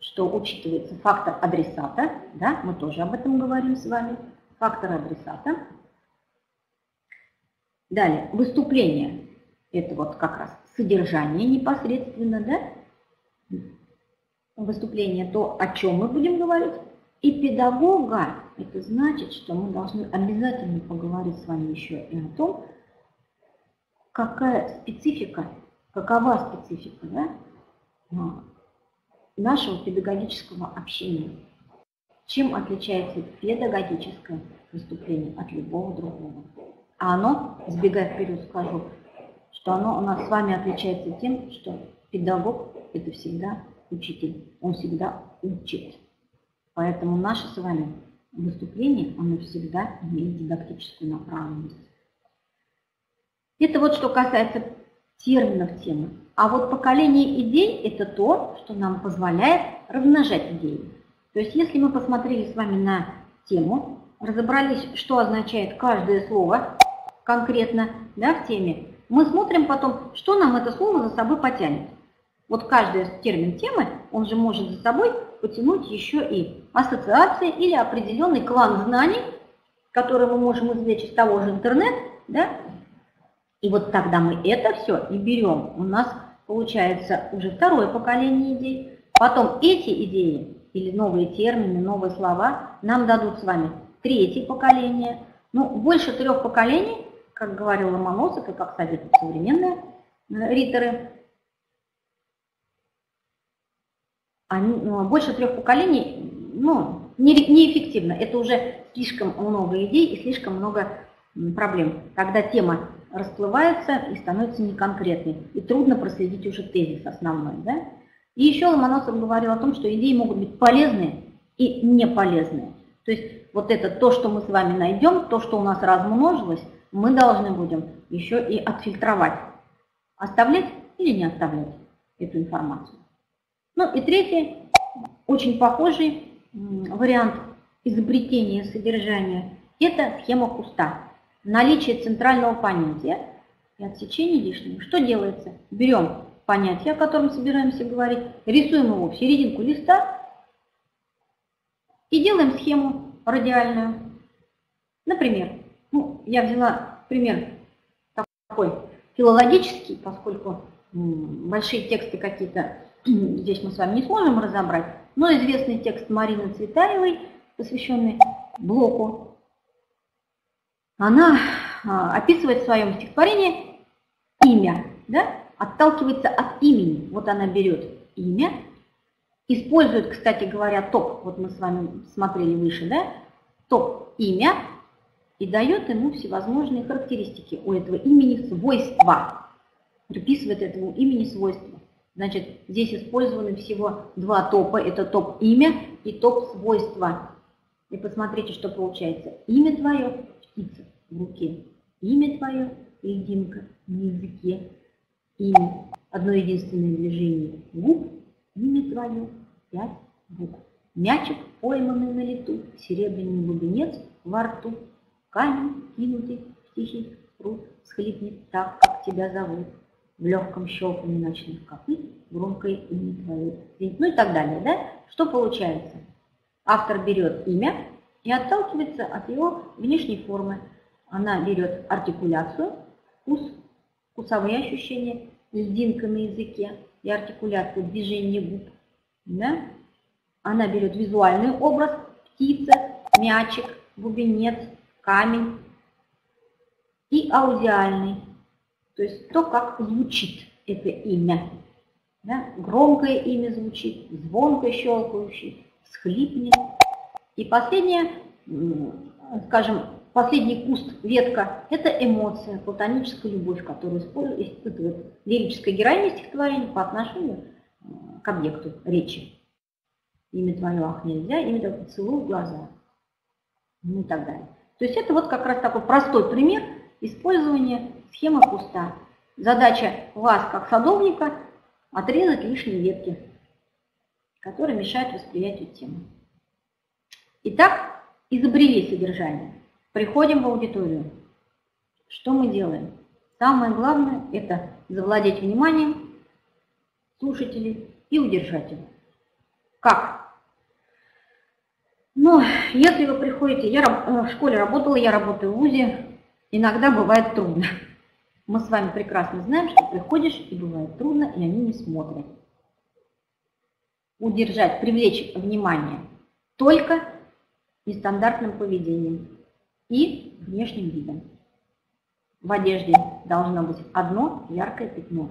что учитывается фактор адресата, да, мы тоже об этом говорим с вами, фактор адресата. Далее, выступление, это вот как раз содержание непосредственно, да, выступление, то, о чем мы будем говорить. И педагога, это значит, что мы должны обязательно поговорить с вами еще и о том, какая специфика, какова специфика, да, нашего педагогического общения. Чем отличается педагогическое выступление от любого другого? А оно, сбегая вперед, скажу, что оно у нас с вами отличается тем, что педагог – это всегда учитель, он всегда учит. Поэтому наше с вами выступление, оно всегда имеет дидактическую направленность. Это вот что касается терминов темы. А вот поколение идей – это то, что нам позволяет размножать идеи. То есть если мы посмотрели с вами на тему, разобрались, что означает каждое слово конкретно да, в теме, мы смотрим потом, что нам это слово за собой потянет. Вот каждый термин темы, он же может за собой потянуть еще и ассоциации или определенный клан знаний, который мы можем извлечь из того же интернета, да? И вот тогда мы это все и берем. У нас получается уже второе поколение идей. Потом эти идеи или новые термины, новые слова нам дадут с вами третье поколение. Ну, больше трех поколений, как говорил Ломоносов и как советуют современные э, риторы, они, ну, больше трех поколений ну, не, неэффективно. Это уже слишком много идей и слишком много проблем. Когда тема расплывается и становится неконкретной, и трудно проследить уже тезис основной. Да? И еще Ломоносов говорил о том, что идеи могут быть полезные и не полезные. То есть вот это то, что мы с вами найдем, то, что у нас размножилось, мы должны будем еще и отфильтровать. Оставлять или не оставлять эту информацию. Ну и третий, очень похожий вариант изобретения содержания – это схема куста. Наличие центрального понятия и отсечение лишнего. Что делается? Берем понятие, о котором собираемся говорить, рисуем его в серединку листа и делаем схему радиальную. Например, ну, я взяла пример такой филологический, поскольку большие тексты какие-то <clears throat> здесь мы с вами не сможем разобрать, но известный текст Марины Цветаевой, посвященный блоку, она а, описывает в своем стихотворении имя, да, отталкивается от имени. Вот она берет имя, использует, кстати говоря, топ, вот мы с вами смотрели выше, да, топ имя, и дает ему всевозможные характеристики у этого имени свойства, приписывает этому имени свойства. Значит, здесь использованы всего два топа. Это топ имя и топ свойства. И посмотрите, что получается. Имя твое, птица в руке. Имя твое, льдинка на языке. Имя, одно единственное движение губ. Имя твое, пять букв. Мячик, пойманный на лету, серебряный бубенец во рту. Камень, кинутый в тихий пруд, схлипнет так, как тебя зовут в легком щелкании ночных копыт, громкое имя твое, ну и так далее, да? Что получается? Автор берет имя и отталкивается от его внешней формы. Она берет артикуляцию, вкус, вкусовые ощущения, льдинка на языке и артикуляцию движения губ. Да? Она берет визуальный образ, птица, мячик, бубенец, камень и аудиальный то есть то, как звучит это имя. Да? Громкое имя звучит, звонко щелкающий, схлипнет. И последнее, скажем, последний куст, ветка, это эмоция, платоническая любовь, которую испытывает лирическое героиня стихотворения по отношению к объекту речи. Имя твое, ах, нельзя, имя твое, поцелуй в глаза. Ну и так далее. То есть это вот как раз такой простой пример использования Схема пуста. Задача вас, как садовника, отрезать лишние ветки, которые мешают восприятию темы. Итак, изобрели содержание. Приходим в аудиторию. Что мы делаем? Самое главное – это завладеть вниманием слушателей и удержать его. Как? Ну, если вы приходите, я э, в школе работала, я работаю в ВУЗе, иногда бывает трудно. Мы с вами прекрасно знаем, что приходишь и бывает трудно, и они не смотрят. Удержать, привлечь внимание только нестандартным поведением и внешним видом. В одежде должно быть одно яркое пятно.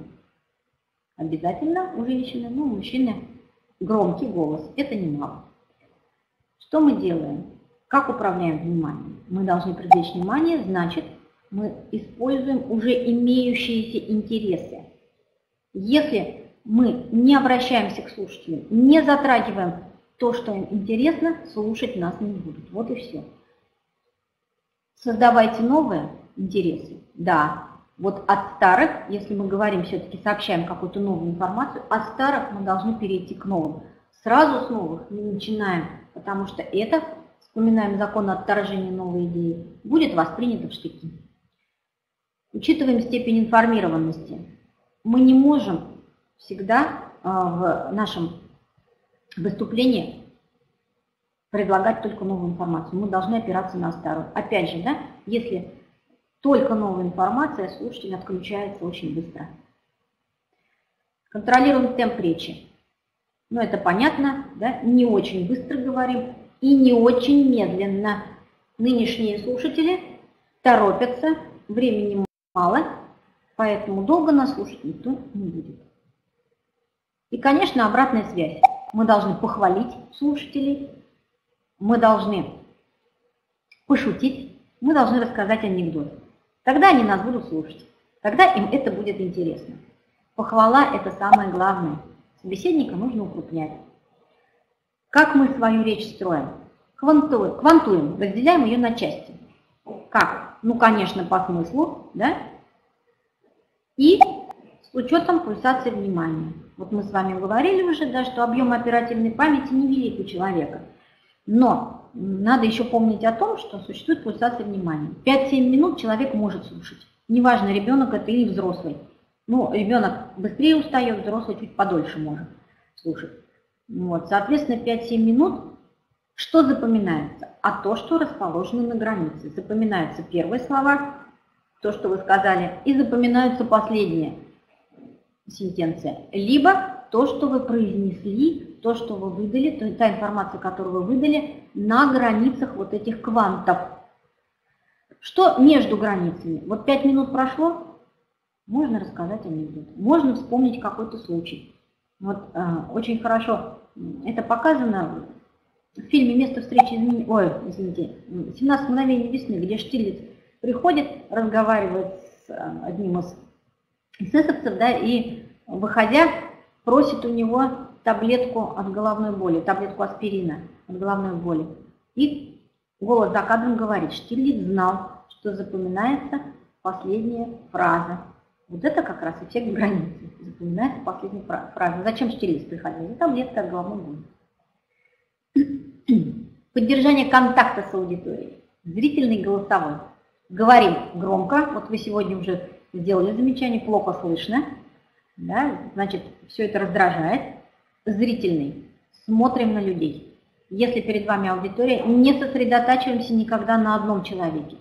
Обязательно у женщины, ну, у мужчины громкий голос. Это немало. Что мы делаем? Как управляем вниманием? Мы должны привлечь внимание, значит, мы используем уже имеющиеся интересы. Если мы не обращаемся к слушателям, не затрагиваем То, что им интересно, слушать нас не будут. Вот и все. Создавайте новые интересы. Да, вот от старых, если мы говорим, все-таки сообщаем какую-то новую информацию, от старых мы должны перейти к новым. Сразу с новых не начинаем, потому что это, вспоминаем закон отторжения новой идеи, будет воспринято в штыки. Учитываем степень информированности. Мы не можем всегда а, в нашем выступлении предлагать только новую информацию. Мы должны опираться на старую. Опять же, да, если только новая информация, слушатель отключается очень быстро. Контролируем темп речи. Ну, это понятно, да, не очень быстро говорим и не очень медленно. Нынешние слушатели торопятся, времени мало, поэтому долго нас слушать никто не будет. И, конечно, обратная связь. Мы должны похвалить слушателей, мы должны пошутить, мы должны рассказать анекдот. Тогда они нас будут слушать, тогда им это будет интересно. Похвала – это самое главное. Собеседника нужно укрупнять. Как мы свою речь строим? Квантуем, квантуем разделяем ее на части. Как? Ну, конечно, по смыслу, да? И с учетом пульсации внимания. Вот мы с вами говорили уже, да, что объем оперативной памяти невелик у человека. Но надо еще помнить о том, что существует пульсация внимания. 5-7 минут человек может слушать. Неважно, ребенок это или взрослый. Ну, ребенок быстрее устает, взрослый чуть подольше может слушать. Вот, соответственно, 5-7 минут что запоминается? А то, что расположено на границе. Запоминаются первые слова, то, что вы сказали, и запоминаются последние сентенции. Либо то, что вы произнесли, то, что вы выдали, то, та информация, которую вы выдали на границах вот этих квантов. Что между границами? Вот пять минут прошло, можно рассказать анекдот, можно вспомнить какой-то случай. Вот э, очень хорошо это показано в фильме «Место встречи изменений», ой, извините, «17 мгновений весны», где Штирлиц приходит, разговаривает с э, одним из эсэсовцев, да, и, выходя, просит у него таблетку от головной боли, таблетку аспирина от головной боли. И голос за кадром говорит, Штирлиц знал, что запоминается последняя фраза. Вот это как раз эффект границы. Запоминается последняя фраза. Зачем Штирлиц приходил? За таблеткой от головной. <clears throat> Поддержание контакта с аудиторией. Зрительный голосовой. Говорим громко. Вот вы сегодня уже сделали замечание, плохо слышно. Да? Значит, все это раздражает. Зрительный. Смотрим на людей. Если перед вами аудитория, не сосредотачиваемся никогда на одном человеке.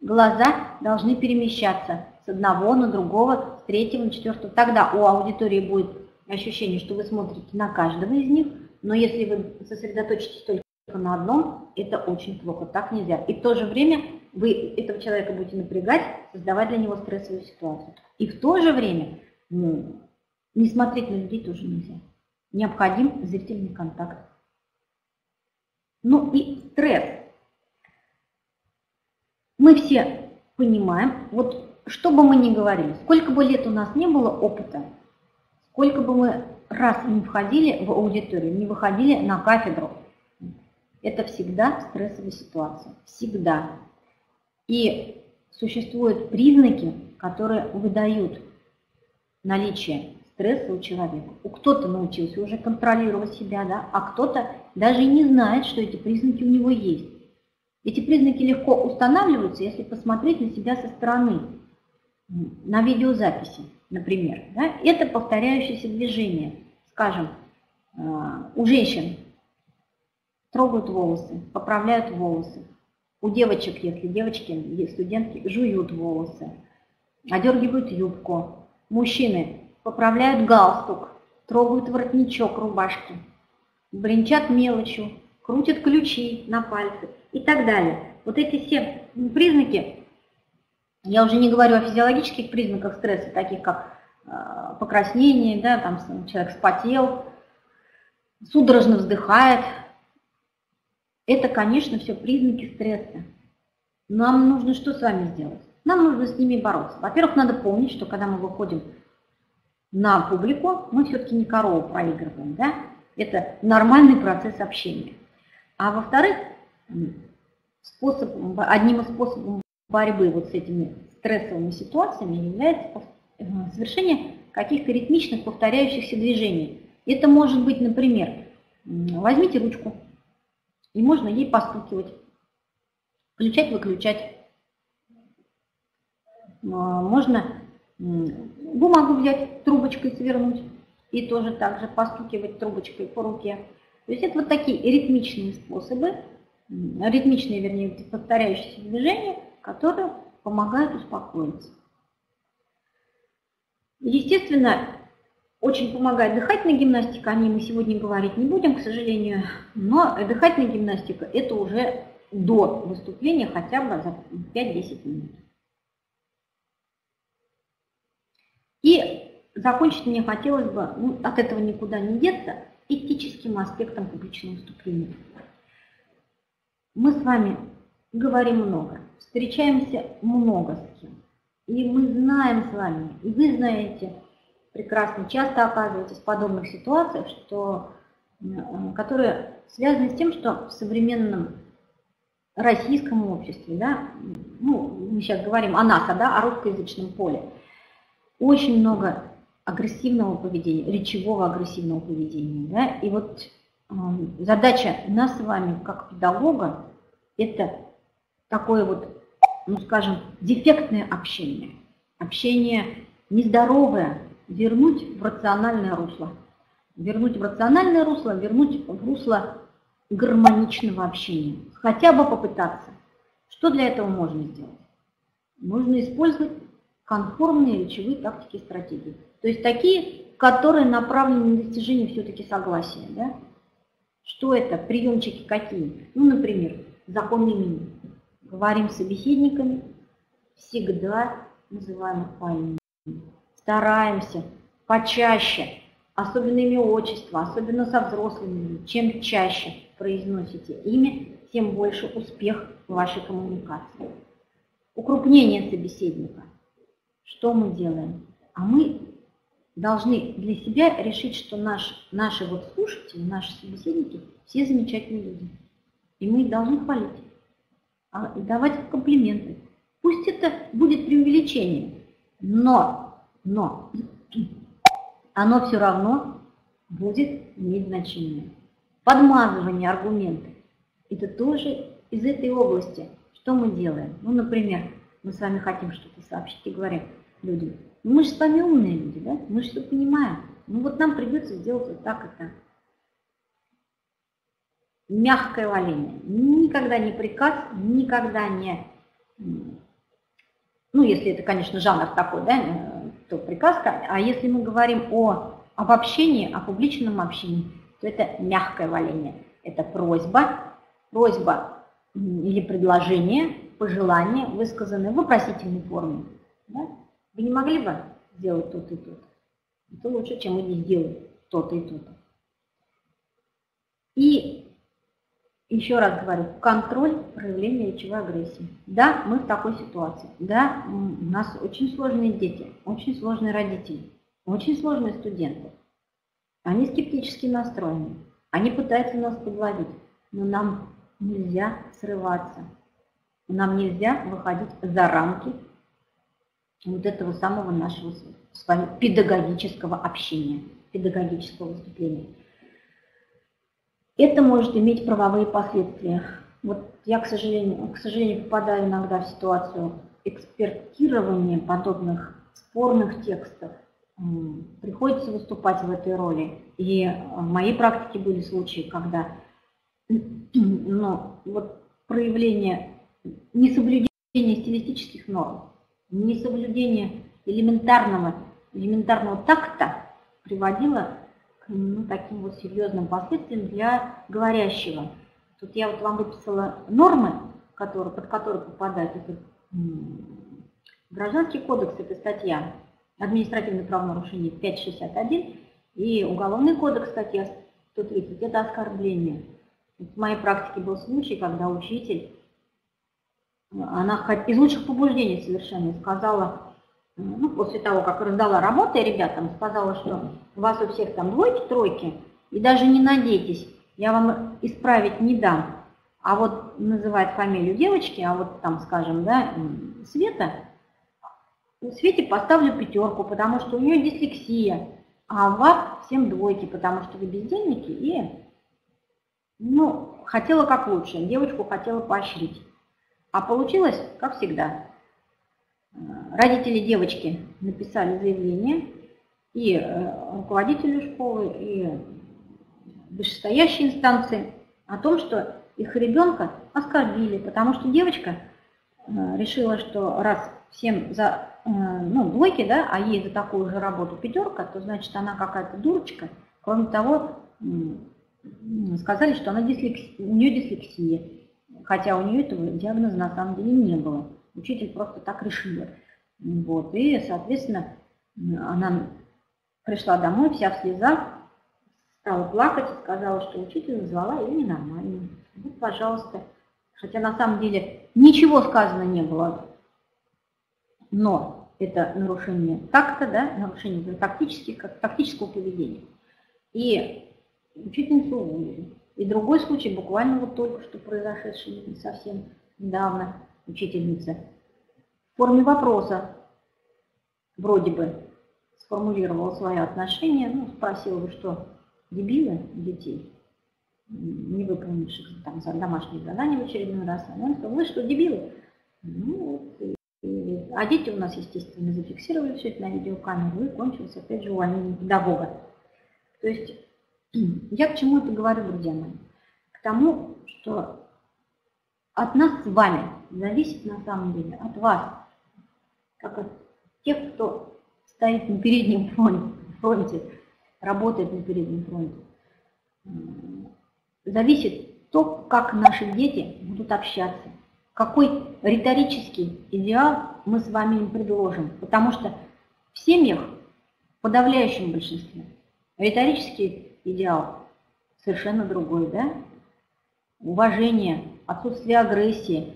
Глаза должны перемещаться с одного на другого, с третьего на четвертого. Тогда у аудитории будет ощущение, что вы смотрите на каждого из них, но если вы сосредоточитесь только на одном, это очень плохо, так нельзя. И в то же время вы этого человека будете напрягать, создавать для него стрессовую ситуацию. И в то же время ну, не смотреть на людей тоже нельзя. Необходим зрительный контакт. Ну и стресс. Мы все понимаем, вот что бы мы ни говорили, сколько бы лет у нас не было опыта, сколько бы мы раз не входили в аудиторию, не выходили на кафедру, это всегда стрессовая ситуация. Всегда. И существуют признаки, которые выдают наличие стресса у человека. У кто-то научился уже контролировать себя, да, а кто-то даже не знает, что эти признаки у него есть. Эти признаки легко устанавливаются, если посмотреть на себя со стороны, на видеозаписи, например. Да? Это повторяющееся движение. Скажем, э, у женщин трогают волосы, поправляют волосы. У девочек, если девочки, студентки, жуют волосы, одергивают юбку. Мужчины поправляют галстук, трогают воротничок рубашки, бренчат мелочью, крутят ключи на пальцы и так далее. Вот эти все признаки, я уже не говорю о физиологических признаках стресса, таких как э, покраснение, да, там человек спотел, судорожно вздыхает, это, конечно, все признаки стресса. Нам нужно что с вами сделать? Нам нужно с ними бороться. Во-первых, надо помнить, что когда мы выходим на публику, мы все-таки не корову проигрываем, да? Это нормальный процесс общения. А во-вторых, способ, одним из способов борьбы вот с этими стрессовыми ситуациями является э, совершение каких-то ритмичных повторяющихся движений. Это может быть, например, возьмите ручку, и можно ей постукивать, включать-выключать. А, можно бумагу взять, трубочкой свернуть и тоже так же постукивать трубочкой по руке. То есть это вот такие ритмичные способы, ритмичные, вернее, повторяющиеся движения, которые помогают успокоиться. Естественно, очень помогает дыхательная гимнастика, о ней мы сегодня говорить не будем, к сожалению, но дыхательная гимнастика – это уже до выступления хотя бы за 5-10 минут. И закончить мне хотелось бы, ну, от этого никуда не деться, этическим аспектом публичного выступления. Мы с вами говорим много, встречаемся много с кем. И мы знаем с вами, и вы знаете прекрасно, часто оказываетесь в подобных ситуациях, что, э, которые связаны с тем, что в современном российском обществе, да, ну, мы сейчас говорим о НАСА, да, о русскоязычном поле, очень много агрессивного поведения, речевого агрессивного поведения. Да? И вот э, задача нас с вами, как педагога, это такое вот, ну скажем, дефектное общение. Общение нездоровое, вернуть в рациональное русло. Вернуть в рациональное русло, вернуть в русло гармоничного общения. Хотя бы попытаться. Что для этого можно сделать? Можно использовать конформные речевые тактики и стратегии. То есть такие, которые направлены на достижение все-таки согласия. Да? Что это? Приемчики какие? Ну, например, закон имени. Говорим с собеседниками, всегда называем их по имени. Стараемся почаще, особенно имя отчество, особенно со взрослыми, чем чаще произносите имя, тем больше успех в вашей коммуникации. Укрупнение собеседника. Что мы делаем? А мы должны для себя решить, что наш, наши вот слушатели, наши собеседники все замечательные люди. И мы их должны хвалить, а, давать комплименты. Пусть это будет преувеличением, но, но оно все равно будет иметь значение. Подмазывание аргументов – это тоже из этой области. Что мы делаем? Ну, например, мы с вами хотим что-то сообщить и говорим людям, мы же с вами умные люди, да? Мы же все понимаем. Ну вот нам придется сделать вот так и так. Мягкое валение. Никогда не приказ, никогда не... Ну, если это, конечно, жанр такой, да, э, то приказ. А если мы говорим о обобщении, о публичном общении, то это мягкое валение. Это просьба, просьба или предложение, пожелание, высказанное в вопросительной форме. Да? Вы не могли бы сделать то-то и то-то? Это лучше, чем мы не сделаем то-то и то-то. И еще раз говорю, контроль проявления речевой агрессии. Да, мы в такой ситуации. Да, у нас очень сложные дети, очень сложные родители, очень сложные студенты. Они скептически настроены. Они пытаются нас подловить. Но нам нельзя срываться. Нам нельзя выходить за рамки вот этого самого нашего с вами педагогического общения, педагогического выступления. Это может иметь правовые последствия. Вот я, к сожалению, к сожалению, попадаю иногда в ситуацию экспертирования подобных спорных текстов. Приходится выступать в этой роли. И в моей практике были случаи, когда <clears throat> ну, вот проявление несоблюдения стилистических норм несоблюдение элементарного, элементарного такта приводило ну, таким вот серьезным последствиям для говорящего. Тут я вот вам выписала нормы, которые, под которые попадает этот Гражданский кодекс, это статья административное правонарушение 561, и Уголовный кодекс, статья 130, это оскорбление. В моей практике был случай, когда учитель она из лучших побуждений совершенно сказала, ну, после того, как раздала работы ребятам, сказала, что у вас у всех там двойки, тройки, и даже не надейтесь, я вам исправить не дам. А вот называет фамилию девочки, а вот там, скажем, да, Света, Свете поставлю пятерку, потому что у нее дислексия, а вам всем двойки, потому что вы бездельники и, ну, хотела как лучше, девочку хотела поощрить. А получилось, как всегда. Родители девочки написали заявление, и э, руководителю школы, и вышестоящей инстанции о том, что их ребенка оскорбили, потому что девочка э, решила, что раз всем за э, ну, двойки, да, а ей за такую же работу пятерка, то значит она какая-то дурочка. Кроме того, сказали, что она дислекс... у нее дислексия, хотя у нее этого диагноза на самом деле не было. Учитель просто так решила. Вот. И, соответственно, она пришла домой вся в слезах, стала плакать и сказала, что учитель назвала ее ненормальной. Вот, пожалуйста. Хотя на самом деле ничего сказано не было. Но это нарушение такта, да, нарушение тактического, тактического поведения. И учительницу уволили. И другой случай, буквально вот только что произошедший совсем недавно, учительница в форме вопроса вроде бы сформулировала свое отношение, ну, спросила, вы что, дебилы детей, не выполнивших там домашние задания в очередной раз. Она сказала, вы что, дебилы? Ну, вот, и, а дети у нас, естественно, зафиксировали все это на видеокамеру, и кончилось, опять же, увольнение педагога. То есть, <clears throat> я к чему это говорю, друзья мои? К тому, что от нас с вами зависит на самом деле, от вас, как от тех, кто стоит на переднем фронте, работает на переднем фронте. Зависит то, как наши дети будут общаться, какой риторический идеал мы с вами им предложим. Потому что в семьях, в подавляющем большинстве, риторический идеал совершенно другой, да? Уважение, отсутствие агрессии.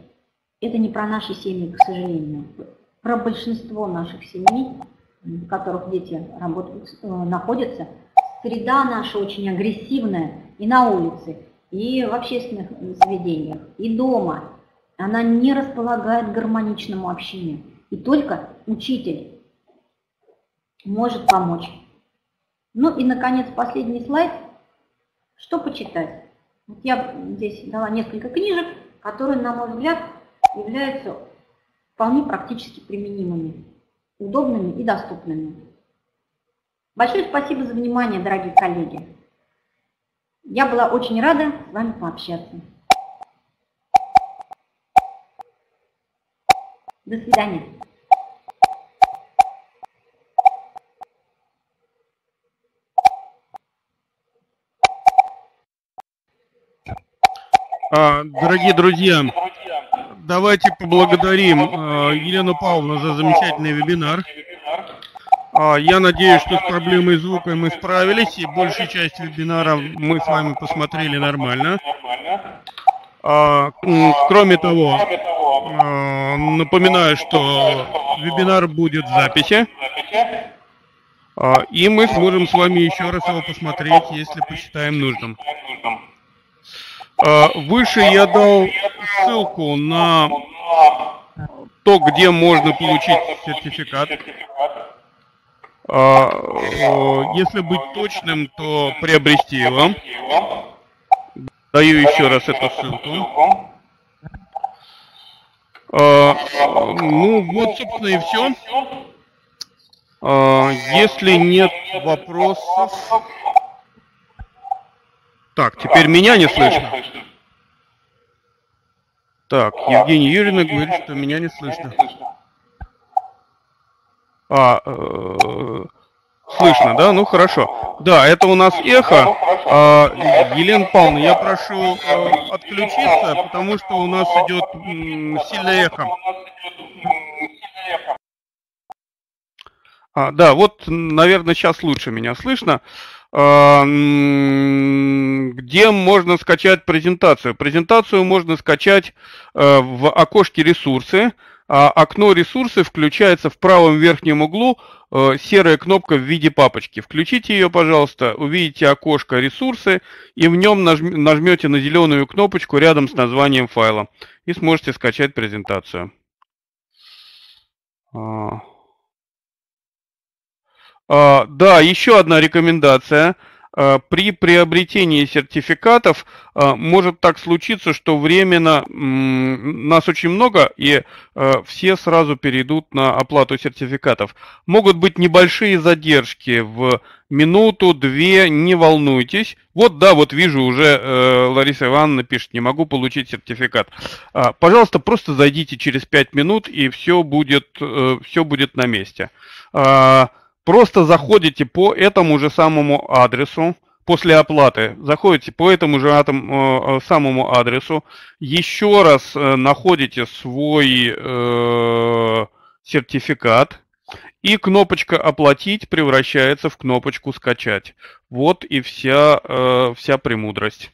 Это не про наши семьи, к сожалению. Про большинство наших семей в которых дети работают, э, находятся, среда наша очень агрессивная и на улице, и в общественных заведениях, и дома. Она не располагает гармоничному общению. И только учитель может помочь. Ну и, наконец, последний слайд. Что почитать? Я здесь дала несколько книжек, которые, на мой взгляд, являются вполне практически применимыми удобными и доступными. Большое спасибо за внимание, дорогие коллеги. Я была очень рада с вами пообщаться. До свидания. Дорогие друзья, давайте поблагодарим э, Елену Павловну за замечательный вебинар. А, я надеюсь, что с проблемой звука мы справились, и большую часть вебинара мы с вами посмотрели нормально. А, кроме того, а, напоминаю, что вебинар будет в записи, и мы сможем с вами еще раз его посмотреть, если посчитаем нужным. А, выше я дал ссылку на то, где можно получить сертификат. А, если быть точным, то приобрести его. Даю еще раз эту ссылку. Ну вот, собственно, и все. Если нет вопросов... Так, теперь меня не слышно. Так, Евгения Юрьевна говорит, что меня не слышно. А, э, слышно, да? Ну хорошо. Да, это у нас эхо. А, Елена Павловна, я прошу э, отключиться, потому что у нас идет м, сильное эхо. А, да, вот, наверное, сейчас лучше меня слышно. А, где можно скачать презентацию. Презентацию можно скачать э, в окошке ресурсы. а окно ресурсы включается в правом верхнем углу э, серая кнопка в виде папочки. Включите ее, пожалуйста, увидите окошко ресурсы и в нем нажмете на зеленую кнопочку рядом с названием файла и сможете скачать презентацию. А, а, да, еще одна рекомендация – Э, при приобретении сертификатов э, может так случиться, что временно нас очень много, и э, все сразу перейдут на оплату сертификатов. Могут быть небольшие задержки в минуту, две, не волнуйтесь. Вот, да, вот вижу уже Лариса Ивановна пишет, не могу получить сертификат. А, пожалуйста, просто зайдите через пять минут, и все будет, все будет на месте. А, Просто заходите по этому же самому адресу, после оплаты, заходите по этому же этому, э, самому адресу, еще раз э, находите свой э, сертификат, и кнопочка «Оплатить» превращается в кнопочку «Скачать». Вот и вся, э, вся премудрость.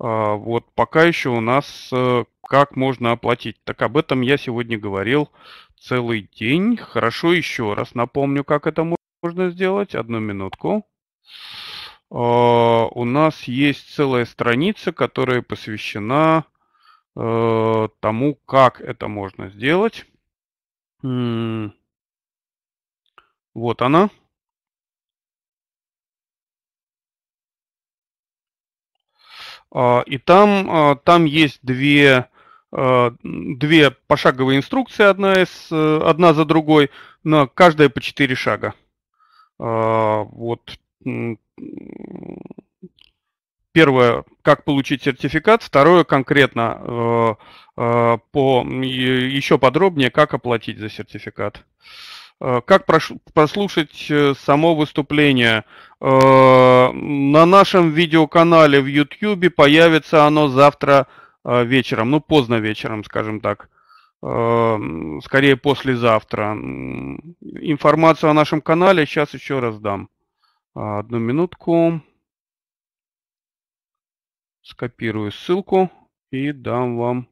Э, вот пока еще у нас э, как можно оплатить. Так об этом я сегодня говорил целый день. Хорошо, еще раз напомню, как это можно сделать. Одну минутку. А, у нас есть целая страница, которая посвящена э, тому, как это можно сделать. Вот она. А, и там, а, там есть две две пошаговые инструкции, одна, из, э, одна за другой, но каждая по четыре шага. Э, вот первое, как получить сертификат, второе конкретно по еще подробнее, как оплатить за сертификат. Как прослушать само выступление? На нашем видеоканале в YouTube появится оно завтра Э, вечером, ну поздно вечером, скажем так, э, скорее послезавтра. Информацию о нашем канале сейчас еще раз дам. Одну минутку. Скопирую ссылку и дам вам.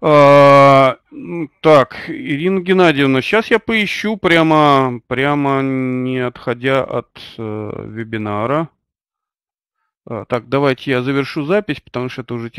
А, так, Ирина Геннадьевна, сейчас я поищу прямо, прямо не отходя от э, вебинара. А, так, давайте я завершу запись, потому что это уже